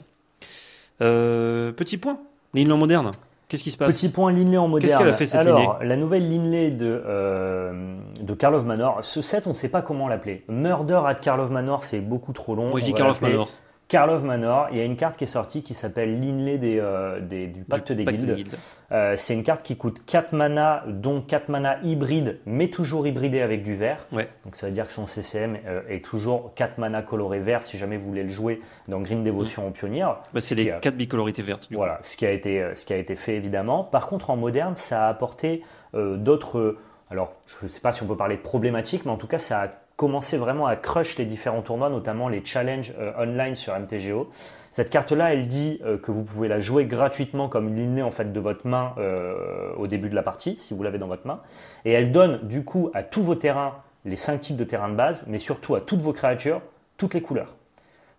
Petit point, Linland moderne. Qu'est-ce qui se passe Petit point Linley en moderne. Qu'est-ce qu'elle a fait, cette Alors, la nouvelle Linley de, euh, de Karl of Manor, ce set, on ne sait pas comment l'appeler. Murder at Karl of Manor, c'est beaucoup trop long. Moi je On dis va Karl of l'appeler Manor. Karl of Manor, il y a une carte qui est sortie qui s'appelle Linley des, euh, des- du Pacte des Pacte Guildes. Euh, c'est une carte qui coûte 4 mana, dont 4 mana hybride, mais toujours hybridé avec du vert. Ouais. Donc ça veut dire que son CCM euh, est toujours 4 mana coloré vert si jamais vous voulez le jouer dans Grim Devotion en pionnière. Bah, c'est les a- 4 bicolorités vertes. Du coup. Voilà, ce qui, a été, ce qui a été fait évidemment. Par contre, en moderne, ça a apporté d'autres. alors, je ne sais pas si on peut parler de problématiques, mais en tout cas, ça a commencé vraiment à crush les différents tournois, notamment les challenges euh, online sur MTGO. Cette carte-là, elle dit euh, que vous pouvez la jouer gratuitement comme une lignée en fait de votre main euh, au début de la partie, si vous l'avez dans votre main. Et elle donne du coup à tous vos terrains les cinq types de terrains de base, mais surtout à toutes vos créatures, toutes les couleurs.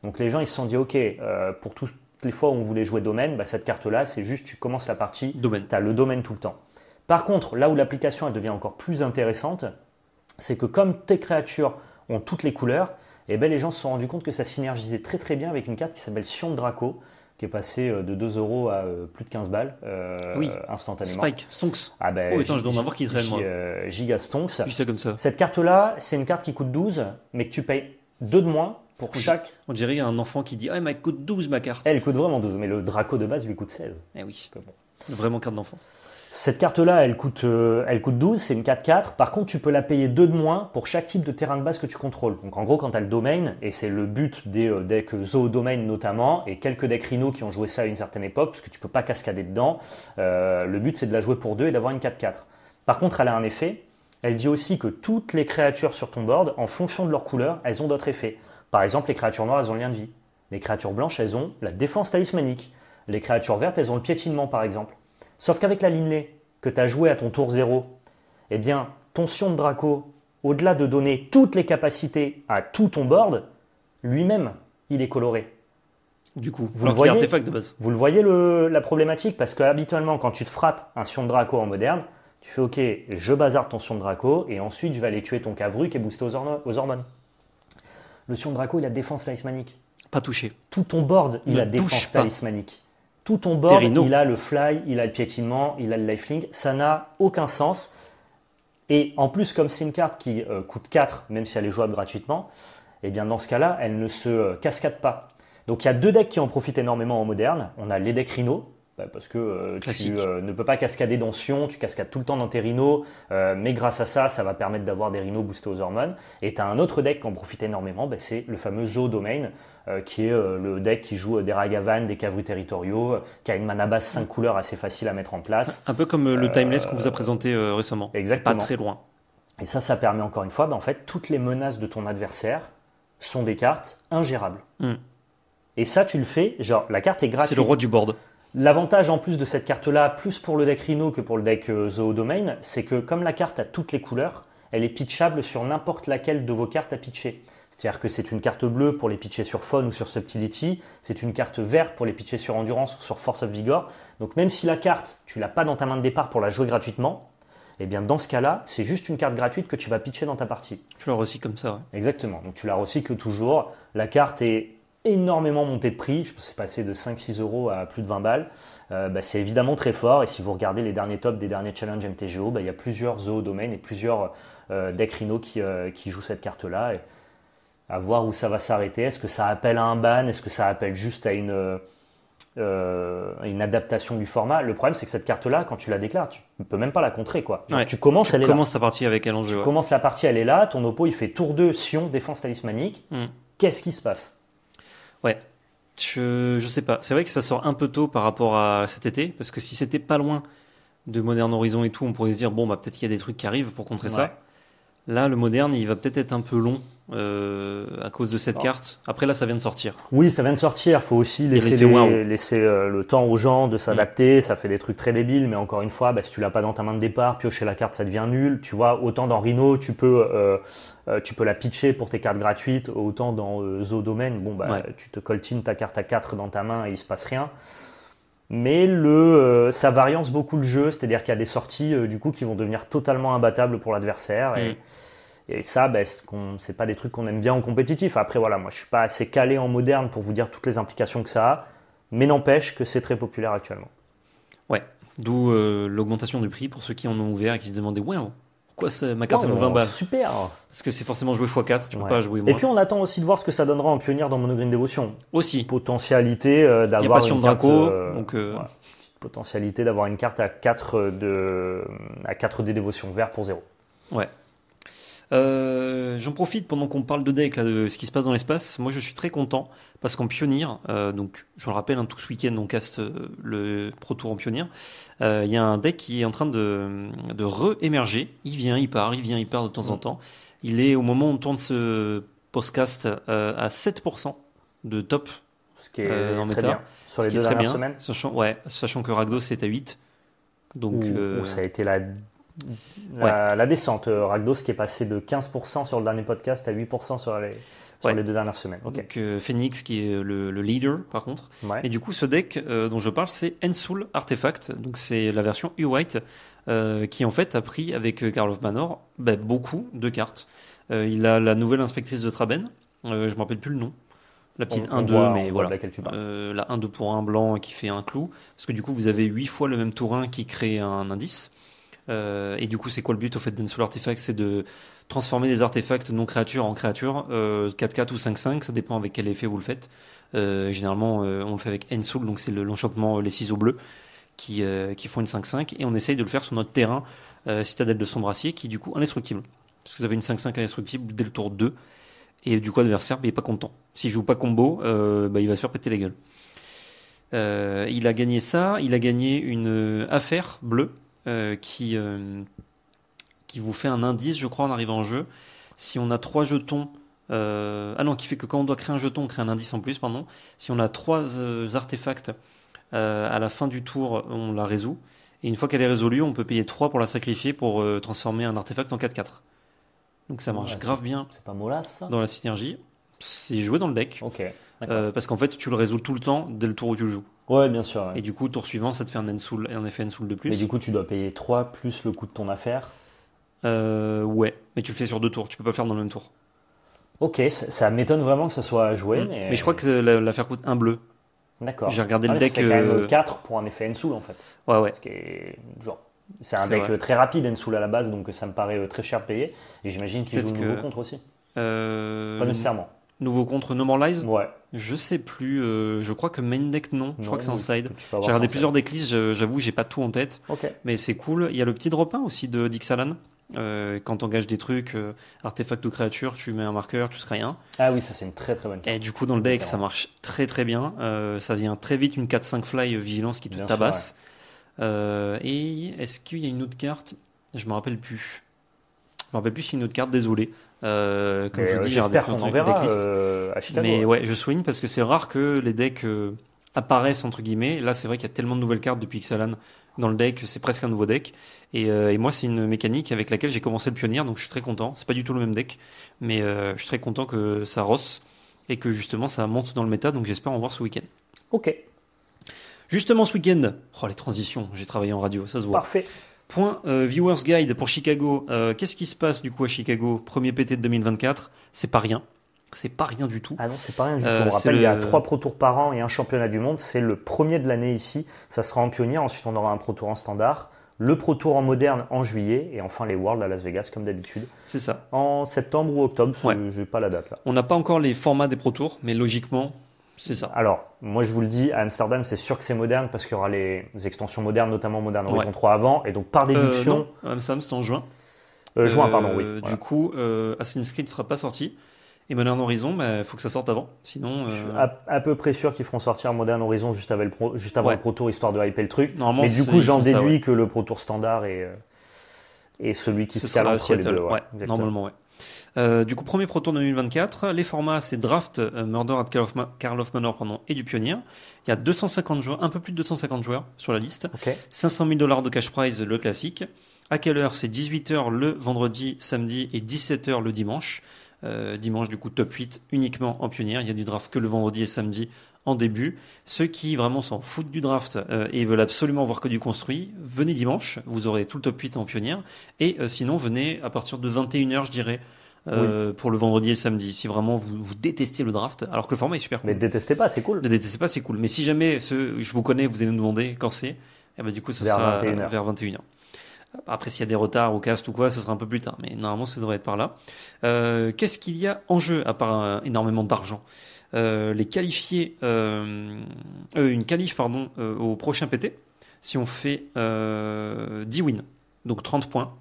Donc les gens ils se sont dit ok, pour toutes les fois où on voulait jouer domaine, bah, cette carte-là, c'est juste tu commences la partie, tu as le domaine tout le temps. Par contre, là où l'application elle devient encore plus intéressante, c'est que comme tes créatures ont toutes les couleurs, Et ben les gens se sont rendus compte que ça synergisait très très bien avec une carte qui s'appelle Sion Draco, qui est passée euh, de 2 euros à euh, plus de 15 balles euh, Oui. instantanément. Spike, Stonks. Ah ben, Oh, attends, je dois en avoir qui traîne, Gi- moi. euh, Giga Stonks. Juste comme ça. Cette carte-là, c'est une carte qui coûte 12, mais que tu payes 2 de moins pour chaque. On dirait un enfant qui dit Ah, mais elle coûte 12 ma carte. Elle coûte vraiment 12, mais le Draco de base lui coûte 16. Eh oui, vraiment carte d'enfant. Cette carte-là, elle coûte, euh, elle coûte 12, c'est une 4-4. Par contre, tu peux la payer 2 de moins pour chaque type de terrain de base que tu contrôles. Donc en gros, quand tu as le domain, et c'est le but des euh, decks Zoo Domain notamment, et quelques decks Rhino qui ont joué ça à une certaine époque, parce que tu peux pas cascader dedans, euh, le but c'est de la jouer pour 2 et d'avoir une 4-4. Par contre, elle a un effet. Elle dit aussi que toutes les créatures sur ton board, en fonction de leur couleur, elles ont d'autres effets. Par exemple, les créatures noires, elles ont le lien de vie. Les créatures blanches, elles ont la défense talismanique. Les créatures vertes, elles ont le piétinement, par exemple. Sauf qu'avec la Linley que tu as joué à ton tour 0, eh bien, ton Sion de Draco, au-delà de donner toutes les capacités à tout ton board, lui-même, il est coloré. Du coup, Vous le voyez artefact de base. Vous le voyez le- la problématique Parce que habituellement, quand tu te frappes un Sion de Draco en moderne, tu fais OK, je bazarde ton Sion de Draco et ensuite je vais aller tuer ton Cavru qui est boosté aux, hormones. Le Sion de Draco, il a défense talismanique. Pas touché. Tout ton board, il Ne a défense pas. talismanique. Tout ton board, Terrino. il a le fly, il a le piétinement, il a le lifelink. Ça n'a aucun sens. Et en plus, comme c'est une carte qui euh, coûte 4, même si elle est jouable gratuitement, eh bien dans ce cas-là, elle ne se euh, cascade pas. Donc il y a deux decks qui en profitent énormément en moderne. On a les decks Rhino, bah, parce que euh, tu euh, ne peux pas cascader dans Sion, tu cascades tout le temps dans tes Rhinos, euh, mais grâce à ça, ça va permettre d'avoir des Rhinos boostés aux hormones. Et tu as un autre deck qui en profite énormément, bah, c'est le fameux Zoo Domain, qui est le deck qui joue des Ragavan, des Cavru territoriaux, qui a une mana base 5 couleurs assez facile à mettre en place. Un peu comme le Timeless qu'on vous a présenté récemment. Exactement. Pas très loin. Et ça, ça permet encore une fois, bah, en fait, toutes les menaces de ton adversaire sont des cartes ingérables. Hmm. Et ça, tu le fais, genre, la carte est gratuite. C'est le roi du board. L'avantage en plus de cette carte-là, plus pour le deck Rhino que pour le deck euh, Zoo Domain, c'est que comme la carte a toutes les couleurs, elle est pitchable sur n'importe laquelle de vos cartes à pitcher. C'est-à-dire que c'est une carte bleue pour les pitcher sur Faune ou sur Subtility, c'est une carte verte pour les pitcher sur Endurance ou sur Force of Vigor. Donc même si la carte, tu l'as pas dans ta main de départ pour la jouer gratuitement, eh bien dans ce cas-là, c'est juste une carte gratuite que tu vas pitcher dans ta partie. Tu l'as aussi comme ça. ouais. Exactement. Donc tu la recycles toujours. La carte est énormément montée de prix. Je pense que c'est passé de 5-6 euros à plus de 20 balles. Euh, bah, c'est évidemment très fort. Et si vous regardez les derniers tops des derniers challenges MTGO, bah, il y a plusieurs Zoo Domain et plusieurs euh, decks Rhino qui, euh, qui jouent cette carte-là. Et à voir où ça va s'arrêter. Est-ce que ça appelle à un ban? Est-ce que ça appelle juste à une, euh, une adaptation du format? Le problème, c'est que cette carte-là, quand tu la déclares, tu ne peux même pas la contrer. Quoi. Genre, Ouais. Tu commences, elle est là. Commence ta partie avec elle en jeu. Tu ouais. commences la partie, elle est là, ton oppo il fait tour 2, Sion, défense talismanique. Hmm. Qu'est-ce qui se passe? Ouais. Je, je sais pas. C'est vrai que ça sort un peu tôt par rapport à cet été, parce que si c'était pas loin de Modern Horizon et tout, on pourrait se dire bon bah peut-être qu'il y a des trucs qui arrivent pour contrer ça. Là, le moderne, il va peut-être être un peu long euh, à cause de cette Bon. carte. Après là, ça vient de sortir. Oui, ça vient de sortir, faut aussi laisser, l'effet les- wow. laisser euh, le temps aux gens de s'adapter, ça fait des trucs très débiles, mais encore une fois, bah, si tu l'as pas dans ta main de départ, piocher la carte ça devient nul, tu vois, autant dans Rhino tu peux, euh, tu peux la pitcher pour tes cartes gratuites, autant dans Zoo Domain, bon bah Ouais. tu te coltines ta carte à 4 dans ta main et il se passe rien. Mais le, euh, ça variance beaucoup le jeu, c'est-à-dire qu'il y a des sorties euh, du coup qui vont devenir totalement imbattables pour l'adversaire. Et, Mm. et ça, ben, c'est pas des trucs qu'on aime bien en compétitif. Après, voilà, moi je suis pas assez calé en moderne pour vous dire toutes les implications que ça a, mais n'empêche que c'est très populaire actuellement. D'où euh, l'augmentation du prix pour ceux qui en ont ouvert et qui se demandaient ouais, pourquoi ma carte elle vaut 20 balles? Super Parce que c'est forcément jouer x4, tu peux Ouais. pas jouer Et moins. puis on attend aussi de voir ce que ça donnera en pionnier dans Monogreen Dévotion. Aussi, Potentialité euh, il y a d'avoir Passion une carte, Draco, euh, donc euh, voilà. Potentialité d'avoir une carte à 4 de à 4 des dévotions vert pour 0. Euh, J'en profite pendant qu'on parle de deck, là, de ce qui se passe dans l'espace. Moi, je suis très content parce qu'en pionnier, euh, donc je le rappelle, hein, tout ce week-end, on caste euh, le Pro Tour en pionnier. Euh, Il y a un deck qui est en train de, de re-émerger. Il vient, il part, il vient, il part de temps en Mm. temps. Il est au moment où on tourne ce podcast euh, à 7% de top, Ce qui est en très méta. bien. Sur les deux dernières bien. semaines. Sachant, ouais, sachant que Ragdos est à 8. Donc, où, où ça a été la, la, la descente. Euh, Ragdos qui est passé de 15% sur le dernier podcast à 8% sur les, sur Ouais. les deux dernières semaines. Ok. donc, euh, Phoenix qui est le, le leader, par contre. Ouais. Et du coup, ce deck euh, dont je parle, c'est Ensoul Artefact. Donc, c'est la version U-White euh, qui, en fait, a pris avec euh, Karl of Manor bah, beaucoup de cartes. Euh, il a la nouvelle inspectrice de Traben, Euh, je me rappelle plus le nom. La petite On- on 1-2, voit- on mais voilà. Euh, la 1-2 pour un blanc qui fait un clou. Parce que du coup, vous avez 8 fois le même tour 1 qui crée un indice. Euh, et du coup, c'est quoi le but au fait d'un Soul Artifact C'est de transformer des artefacts non créatures en créatures, euh, 4-4 ou 5-5, ça dépend avec quel effet vous le faites. Euh, généralement, euh, on le fait avec Ensoul, donc c'est le- l'enchantement euh, Les Ciseaux Bleus, qui, euh, qui font une 5-5, et on essaye de le faire sur notre terrain, euh, Citadelle de Sombracier, qui est du coup indestructible. Parce que vous avez une 5-5 indestructible dès le tour 2, et du coup, l'adversaire, bah, il est pas content. S'il joue pas combo, euh, bah, il va se faire péter la gueule. Euh, il a gagné ça, il a gagné une euh, affaire bleue euh, qui, euh, qui vous fait un indice, je crois, en arrivant en jeu. Si on a trois jetons, euh, ah non, qui fait que quand on doit créer un jeton, on crée un indice en plus, pardon. Si on a trois euh, artefacts euh, à la fin du tour, on la résout. Et une fois qu'elle est résolue, on peut payer 3 pour la sacrifier pour euh, transformer un artefact en 4-4. Donc ça marche Ouais, grave bien C'est pas molasse ça dans la synergie. C'est joué dans le deck. Ok. euh, parce qu'en fait, tu le résous tout le temps dès le tour où tu le joues. Ouais, bien sûr. ouais. Et du coup, tour suivant, ça te fait un Ensoul, un effet Ensoul de plus. Mais du coup, tu dois payer 3 plus le coût de ton affaire. Euh, ouais, mais tu le fais sur deux tours. Tu peux pas le faire dans le même tour. Ok, ça, ça m'étonne vraiment que ça soit joué, Mm. mais... je crois que la- l'affaire coûte un bleu. D'accord. j'ai regardé Ah le ouais, ça deck, fait quand même euh, 4 pour un effet Ensoul en fait. Ouais, ouais. Ce. C'est un deck vrai. euh, très rapide Ensoul à la base, donc ça me paraît euh, très cher payé. Et j'imagine qu'il joue le nouveau que- contre aussi. Euh, Pas nécessairement. Nouveau contre No More Lies Ouais. Je sais plus. euh, je crois que main deck, non. Je crois que c'est en side. J'ai regardé plusieurs decklists, j'avoue, j'ai pas tout en tête. Mais c'est cool. Il y a le petit drop 1 aussi de Dixalan. Euh, quand on gage des trucs, euh, artefact ou créature, tu mets un marqueur, tu scries un. Ah oui, ça c'est une très très bonne carte. Et du coup, dans le deck, ça marche très très bien. Euh, ça vient très vite une 4-5 fly vigilance qui te Bien sûr, tabasse. Euh, et est-ce qu'il y a une autre carte? Je me rappelle plus. Je me rappelle plus s'il y a une autre carte, désolé. Euh, comme Mais, je euh, vous dis, J'espère qu'on en verra euh, à Chicago. Mais ouais, je souligne parce que c'est rare que les decks euh, apparaissent entre guillemets. Là, c'est vrai qu'il y a tellement de nouvelles cartes depuis Xalan dans le deck, c'est presque un nouveau deck. Et, et moi, c'est une mécanique avec laquelle j'ai commencé le pionnier, donc je suis très content. C'est pas du tout le même deck, mais je suis très content que ça rosse et que justement ça monte dans le méta. Donc j'espère en voir ce week-end. Ok, Justement ce week-end, oh les transitions, j'ai travaillé en radio, ça se voit. parfait. Point euh, viewers guide pour Chicago. Euh, Qu'est-ce qui se passe du coup à Chicago Premier PT de 2024, c'est pas rien. C'est pas rien du tout. Ah non, c'est pas rien du tout. Euh, On c'est rappelle, il y a trois Pro Tours par an et un championnat du monde. C'est le premier de l'année ici. Ça sera en pionnier. Ensuite, on aura un Pro Tour en standard. Le Pro Tour en moderne en juillet. Et enfin, les Worlds à Las Vegas, comme d'habitude. C'est ça. En septembre ou octobre. Ouais. Je n'ai pas la date là. On n'a pas encore les formats des Pro Tours, mais logiquement, c'est ça. Alors, moi, je vous le dis, à Amsterdam, c'est sûr que c'est moderne parce qu'il y aura les extensions modernes, notamment Modern Horizon Ouais. 3 avant. Et donc, par Euh, déduction, non, Amsterdam, c'est en juin. euh, juin, Euh, pardon, oui. Du Voilà. coup, euh, Assassin's Creed ne sera pas sorti. Et Modern Horizon, il faut que ça sorte avant. Sinon, Je suis euh, à, à peu près sûr qu'ils feront sortir Modern Horizon juste, avec le pro- juste avant Ouais. le Pro Tour, histoire de hyper le truc. normalement, Mais du coup, j'en ça, déduis ouais. que le Pro Tour standard est, euh, est celui qui se à entre les deux. ouais, normalement, ouais. Euh, du coup, premier Pro Tour 2024. Les formats, c'est Draft, euh, Murder at Karl of, Ma- Karl of Manor pardon, et du Pionnier. Il y a 250 joueurs, un peu plus de 250 joueurs sur la liste. Ok. 500 000 dollars de cash prize, le classique. À quelle heure? C'est 18h le vendredi, samedi et 17h le dimanche. Euh, dimanche, du coup, top 8 uniquement en pionnière. Il y a du draft que le vendredi et samedi en début. Ceux qui vraiment s'en foutent du draft euh, et veulent absolument voir que du construit, venez dimanche. Vous aurez tout le top 8 en pionnière. Et euh, sinon, venez à partir de 21h, je dirais, euh, pour le vendredi et samedi. Si vraiment vous, vous détestez le draft, alors que le format est super cool. Mais détestez pas, c'est cool. Ne détestez pas, c'est cool. Mais si jamais ce, je vous connais, vous allez nous demander quand c'est, eh ben, du coup, ça Vers sera 21h. vers 21h. Après, s'il y a des retards au cast ou quoi, ce sera un peu plus tard. Mais normalement, ça devrait être par là. Euh, Qu'est-ce qu'il y a en jeu, à part euh, énormément d'argent? Euh, Les qualifiés, une qualif pardon, euh, au prochain PT, si on fait euh, 10 wins, donc 30 points.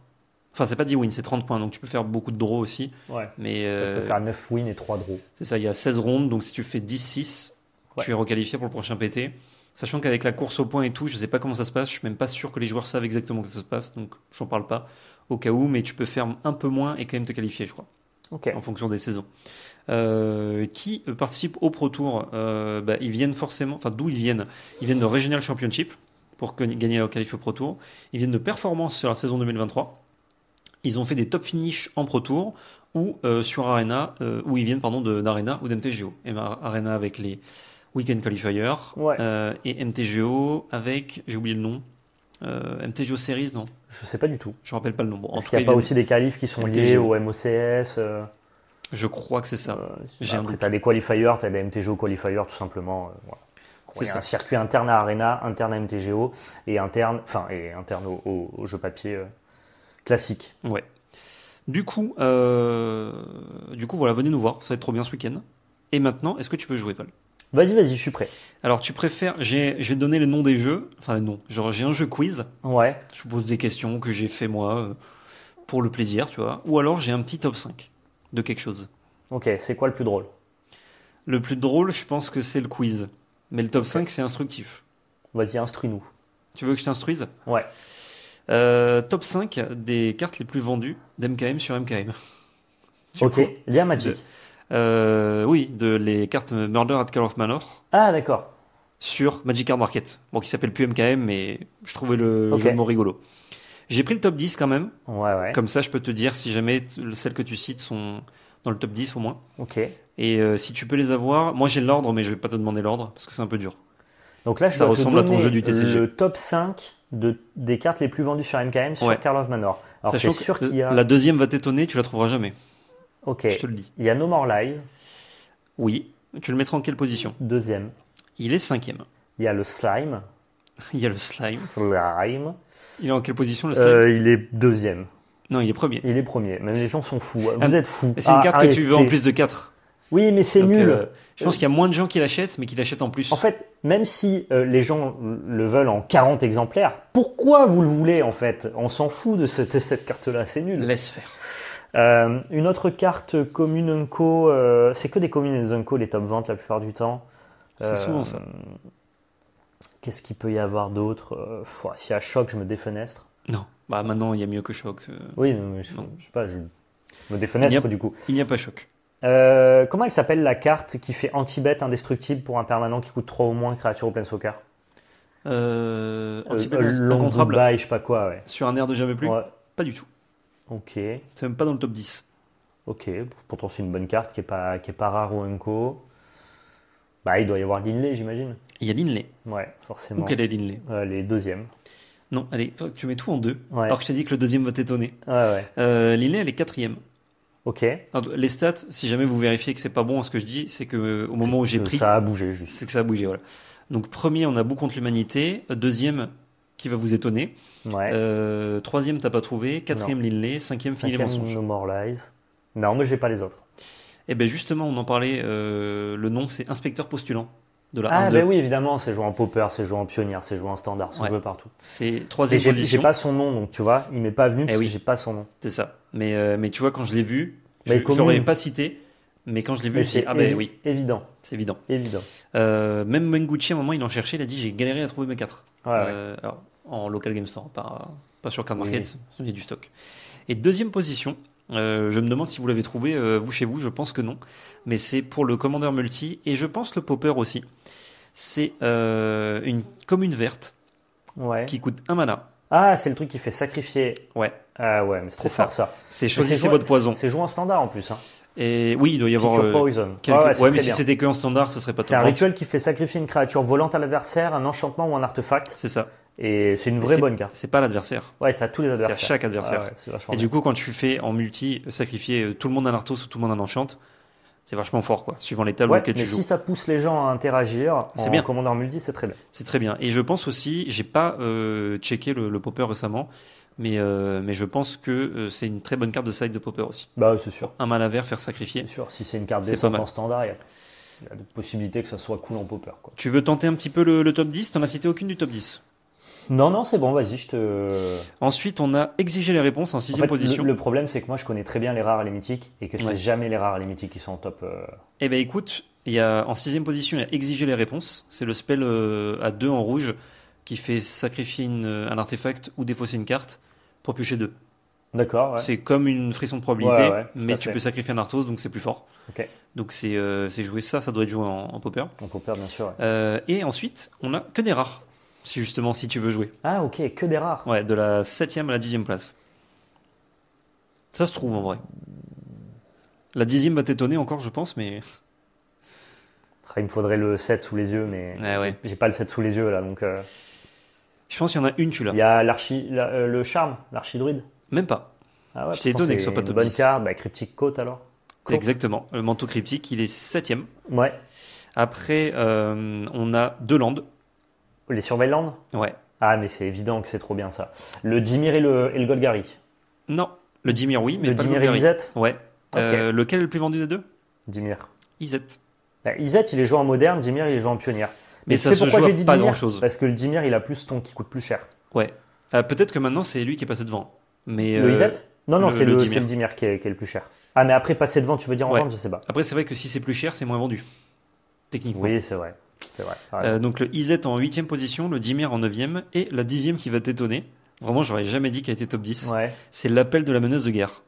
Enfin, c'est pas 10 wins, c'est 30 points, donc tu peux faire beaucoup de draws aussi. Ouais. Mais Tu euh, peux faire 9 wins et 3 draws. c'est ça, il y a 16 rondes, donc si tu fais 10-6, Ouais. tu es requalifié pour le prochain PT. Sachant qu'avec la course au point et tout, je sais pas comment ça se passe, je suis même pas sûr que les joueurs savent exactement comment ça se passe, donc j'en parle pas au cas où, mais tu peux faire un peu moins et quand même te qualifier, je crois, Ok. en fonction des saisons. Euh, qui euh, participent au Pro Tour euh, bah, Ils viennent forcément, enfin d'où ils viennent? Ils viennent de Regional Championship pour gagner gagner leur qualif au Pro Tour. Ils viennent de performance sur la saison 2023. Ils ont fait des top finish en Pro Tour ou euh, sur Arena, euh, où ils viennent pardon d'Arena ou d'MTGO. Ben, Arena avec les Weekend Qualifiers Ouais. euh, et MTGO avec, j'ai oublié le nom, euh, MTGO Series, non? Je sais pas du tout. Je me rappelle pas le nom. Bon, Est-ce qu'il n'y a pas aussi des qualifs qui sont liés au MOCS Je crois que c'est ça. J'ai après, tu as des qualifiers, tu as des MTGO qualifiers, tout simplement. voilà. C'est un circuit interne à Arena, interne à MTGO et interne, enfin, et interne au, au- au jeu papier classique. Ouais. Du coup, euh, du coup, voilà, venez nous voir. Ça va être trop bien ce week-end. Et maintenant, est-ce que tu veux jouer, Val? Vas-y, vas-y, je suis prêt. Alors, tu préfères. j'ai- Je vais te donner les noms des jeux. Enfin, non. Genre, j'ai un jeu quiz. Ouais. Je vous pose des questions que j'ai fait moi euh, pour le plaisir, tu vois. Ou alors, j'ai un petit top 5 de quelque chose. Ok, c'est quoi le plus drôle? Le plus drôle, je pense que c'est le quiz. Mais le top 5, c'est instructif. Vas-y, instruis-nous. Tu veux que je t'instruise? Ouais. Euh, Top 5 des cartes les plus vendues d'MKM sur MKM. Du ok, coup, lié à Magic. de- euh, oui, de les cartes Murder at Call of Manor Ah, d'accord. sur Magic Card Market. Bon, qui s'appelle plus MKM, mais je trouvais le jeu de mots rigolo. J'ai pris le top 10 quand même. Ouais, ouais. Comme ça, je peux te dire si jamais celles que tu cites sont dans le top 10 au moins. Ok. Et euh, si tu peux les avoir, moi j'ai l'ordre, mais je vais pas te demander l'ordre parce que c'est un peu dur. Donc là, je Ça ressemble à ton jeu du TCG. Le top 5 de, des cartes les plus vendues sur MKM sur Ouais. Carl of Manor. Alors, Sachant sûr que qu'il y a. la deuxième va t'étonner, tu la trouveras jamais. Ok. Je te le dis. Il y a No More Lies, Oui. Tu le mettras en quelle position? Deuxième. Il est cinquième. Il y a le Slime. Il y a le slime. Slime. Il est en quelle position le slime? Euh, il est deuxième. Non, il est premier. Il est premier. Même les gens sont fous. Vous Ah, êtes fous. C'est une Ah, carte que tu veux en plus de 4. Oui, mais c'est nul. je pense qu'il y a moins de gens qui l'achètent, mais qui l'achètent en plus. En fait, même si euh, les gens le veulent en 40 exemplaires, pourquoi vous le voulez en fait? On s'en fout de cette, cette carte-là, c'est nul. laisse faire. Euh, une autre carte commune Unco, euh, c'est que des communes Unco les top ventes la plupart du temps. C'est Euh, souvent ça. Qu'est-ce qu'il peut y avoir d'autre euh, S'il y a choc, je me défenestre. Non. Bah maintenant, il y a mieux que choc. euh, Oui, non, mais je, Non. je sais pas, je me défenestre du coup. Il n'y a pas choc. Euh, comment elle s'appelle la carte qui fait anti-bet indestructible pour un permanent qui coûte 3 ou moins créature au Planeswalker Euh, Euh, anti euh, incontrable je sais pas quoi, ouais. sur un air de jamais plus Ouais. Pas du tout. Ok, C'est même pas dans le top 10. ok. Pourtant, c'est une bonne carte qui est pas, qui est pas rare au Unco. Bah, il doit y avoir Linley, j'imagine. Il y a Linley. Ouais, forcément. quelle est Linley? Euh, les deuxièmes. Non, allez, tu mets tout en deux. Ouais. Alors que je t'ai dit que le deuxième va t'étonner. Ouais, ouais. Euh, Linley, elle est quatrième. Ok. Alors, les stats, si jamais vous vérifiez que c'est pas bon ce que je dis, c'est que euh, au moment où j'ai pris, Ça a bougé juste. c'est que ça a bougé. Voilà. Donc premier, on a Bout contre l'humanité. Deuxième, qui va vous étonner. Ouais. Euh, troisième, t'as pas trouvé. Quatrième, Linley. Cinquième, Fini les Cinquième, mensonges. No More Lies. Non, mais j'ai pas les autres. Et ben justement, on en parlait. euh, le nom, c'est Inspecteur Postulant de la Ah, 1-2. ben oui, évidemment, c'est joué en popper, c'est joué en pionnière, c'est joué en standard, c'est Ouais. joué partout. C'est Et troisième j'ai pas son nom, donc tu vois, il m'est pas venu parce Eh oui. que j'ai pas son nom. C'est ça. Mais, euh, mais tu vois, quand je l'ai vu, Mais je, je commune. l'aurais pas cité. Mais quand je l'ai vu, Mais je me suis dit, c'est ah ben évi- oui, évident, c'est évident. évident. Euh, même Menguchi, à un moment, il en cherchait, il a dit j'ai galéré à trouver mes 4. Ouais, ouais. alors, en local game store, pas, pas sur Card. Market, il y a du stock. Et deuxième position, euh, je me demande si vous l'avez trouvé, euh, vous chez vous, je pense que non. Mais c'est pour le commandeur multi, et je pense le popper aussi. C'est euh, une commune verte Ouais. qui coûte un mana. Ah, c'est le truc qui fait sacrifier. Ouais, Ah ouais, mais c'est trop ça. fort ça. c'est choisissez votre poison. C'est joué en standard en plus. Hein. Et oui, il doit y avoir. Pick euh, quelques- Ouais, Ouais, ouais, mais si c'était que en standard, ce serait pas C'est un rituel qui fait sacrifier une créature volante à l'adversaire, un enchantement ou un artefact. C'est ça. Et c'est une vraie bonne carte. C'est pas l'adversaire. Ouais, c'est à tous les C'est à adversaires. chaque adversaire. Ah ouais, Et du coup, quand tu fais en multi sacrifier euh, tout le monde à Arthos ou tout le monde à Enchant, c'est vachement fort, quoi. Suivant les tables Ouais, auxquelles mais tu joues. si ça pousse les gens à interagir en bien. commandeur multi, c'est très bien. C'est très bien. Et je pense aussi, j'ai pas euh, checké le, le popper récemment, mais, euh, mais je pense que euh, c'est une très bonne carte de side de popper aussi. Bah, c'est sûr. Un mana vert, faire sacrifier. C'est sûr. Si c'est une carte mal. en standard, il y a, il y a des possibilités que ça soit cool en popper. Quoi. Tu veux tenter un petit peu le, le top 10 T'en as cité aucune du top 10. Non, non, c'est bon, vas-y, je te. Ensuite, on a exigé les réponses en En sixième fait, position. Le, le problème, c'est que moi, je connais très bien les rares et les mythiques et que c'est Ouais. jamais les rares et les mythiques qui sont en top. euh, Eh ben écoute, il y a, en sixième position, il y a exiger les réponses. C'est le spell euh, à 2 en rouge qui fait sacrifier une- un artefact ou défausser une carte pour piocher 2. D'accord, ouais. C'est comme une frisson de probabilité, Ouais, ouais, tout mais tu fait. peux sacrifier un Arthos, donc c'est plus fort. Ok. Donc c'est euh, jouer ça, ça doit être joué en, en popper. En popper, bien sûr. Euh, et ensuite, on a que des rares, si justement si tu veux jouer. Ah, ok, que des rares. Ouais, de la 7ème à la 10ème place. Ça se trouve en vrai. La 10ème va t'étonner encore, je pense, mais Ah, Il me faudrait le 7 sous les yeux, mais Ouais, ouais. j'ai pas le 7 sous les yeux là. Donc, euh, je pense qu'il y en a une, tu l'as. il y a l'archi, la- euh, le charme, l'archidruide. Même pas. Ah ouais, Je t'ai étonné que ce soit pas top bonne 10. carte, bah, cryptique côte alors. Exactement. Le manteau cryptique, il est septième. Ouais. Après, euh, on a deux landes. Les Surveillands Ouais. Ah, mais c'est évident que c'est trop bien ça. Le Dimir et le, et le Golgari. Non. Le Dimir, oui, mais le pas Dimir le et Golgari. Izet Ouais. Euh, lequel est le plus vendu des deux? Dimir. Izet. Bah, Izet, il est joué en moderne, Dimir, il est joué en pionnière. Mais tu ça se pourquoi joue dit pas Dimir grand-chose. Parce que le Dimir, il a plus ton qui coûte plus cher. Ouais. Euh, Peut-être que maintenant, c'est lui qui est passé devant. Mais, Le euh, Izet? Non, non, c'est le le, Dimir. c'est le Dimir qui est, qui est le plus cher. Ah, mais après, passer devant, tu veux dire en Ouais. vente, je sais pas. Après, c'est vrai que si c'est plus cher, c'est moins vendu. Techniquement. Oui, c'est vrai. C'est vrai. Euh, donc le Izet en huitième position, le Dimir en neuvième et la dixième qui va t'étonner. Vraiment, j'aurais jamais dit qu'elle était top 10. ouais. C'est l'appel de la meneuse de guerre.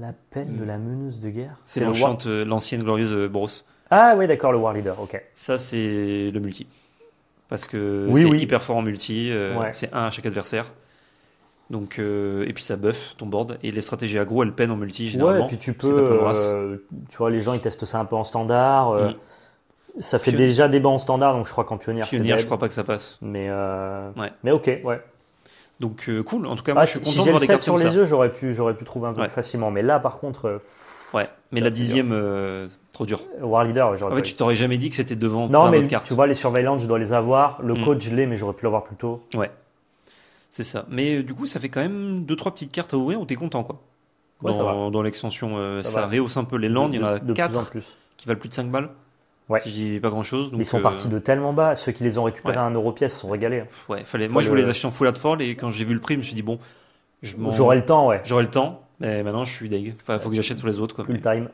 L'appel de la meneuse de guerre C'est le war- l'enchante, l'ancienne glorieuse euh, Bros. Ah, oui, d'accord, le War Leader, ok. Ça, c'est le multi. Parce que Oui, c'est oui. hyper fort en multi. euh, Ouais. C'est un à chaque adversaire. Donc, euh, et puis ça buff ton board. Et les stratégies aggro, elles peinent en multi Ouais, généralement. et puis tu peux, euh, tu vois, les gens ils testent ça un peu en standard. euh, Mm. Ça fait Pion- déjà débat en standard, donc je crois qu'en pionnière Pionnière, je crois pas que ça passe. Mais, euh, Ouais. mais ok, ouais. Donc euh, cool. En tout cas, moi, Ah, je suis si content de j'ai le voir des 7 cartes sur les yeux, j'aurais pu, j'aurais pu trouver un peu Ouais. plus facilement. Mais là, par contre, euh, Ouais. Mais la dixième, euh, trop dur. War Leader, j'aurais En pas fait, tu t'aurais jamais dit que c'était devant Non, mais cartes. tu vois, les surveillances, je dois les avoir. Le Mm. code, je l'ai, mais j'aurais pu l'avoir plus tôt. Ouais. C'est ça. Mais du coup, ça fait quand même deux trois petites cartes à ouvrir où t'es content quoi. Ouais, dans dans l'extension, Ça ça, rehausse un peu les landes. Il y en a de, plus en quatre plus. qui valent plus de 5 balles. Ouais. Si je dis pas grand chose. Ils sont partis de tellement bas. Ceux qui les ont récupérés Ouais. à 1 euro pièce sont régalés. hein. Ouais, fallait. Moi, je voulais les acheter en full art fall et quand j'ai vu le prix, je me suis dit bon, J'aurai le temps, ouais. j'aurai le temps. Mais maintenant, je suis deg. Enfin, faut que j'achète tous les autres quoi. Plus mais le time.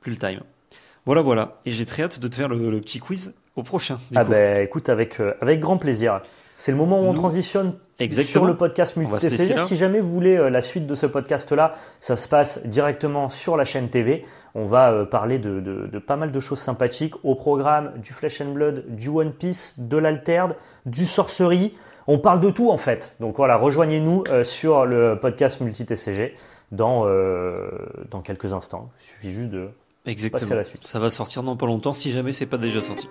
plus le time. Voilà, voilà. Et j'ai très hâte de te faire le, le petit quiz au prochain. Ah coup. ben, écoute, avec, euh, avec grand plaisir. C'est le moment où on Nous- transitionne Exactement. sur le podcast multi. Si jamais vous voulez euh, la suite de ce podcast-là, ça se passe directement sur la chaîne TV. On va euh, parler de, de- de pas mal de choses sympathiques au programme du Flesh and Blood, du One Piece, de l'Alterd, du Sorcery. On parle de tout en fait. Donc voilà, rejoignez-nous euh, sur le podcast multi-TCG dans, euh, dans quelques instants. Il suffit juste de... Exactement. passer à la suite. Ça va sortir dans pas longtemps si jamais c'est pas déjà sorti.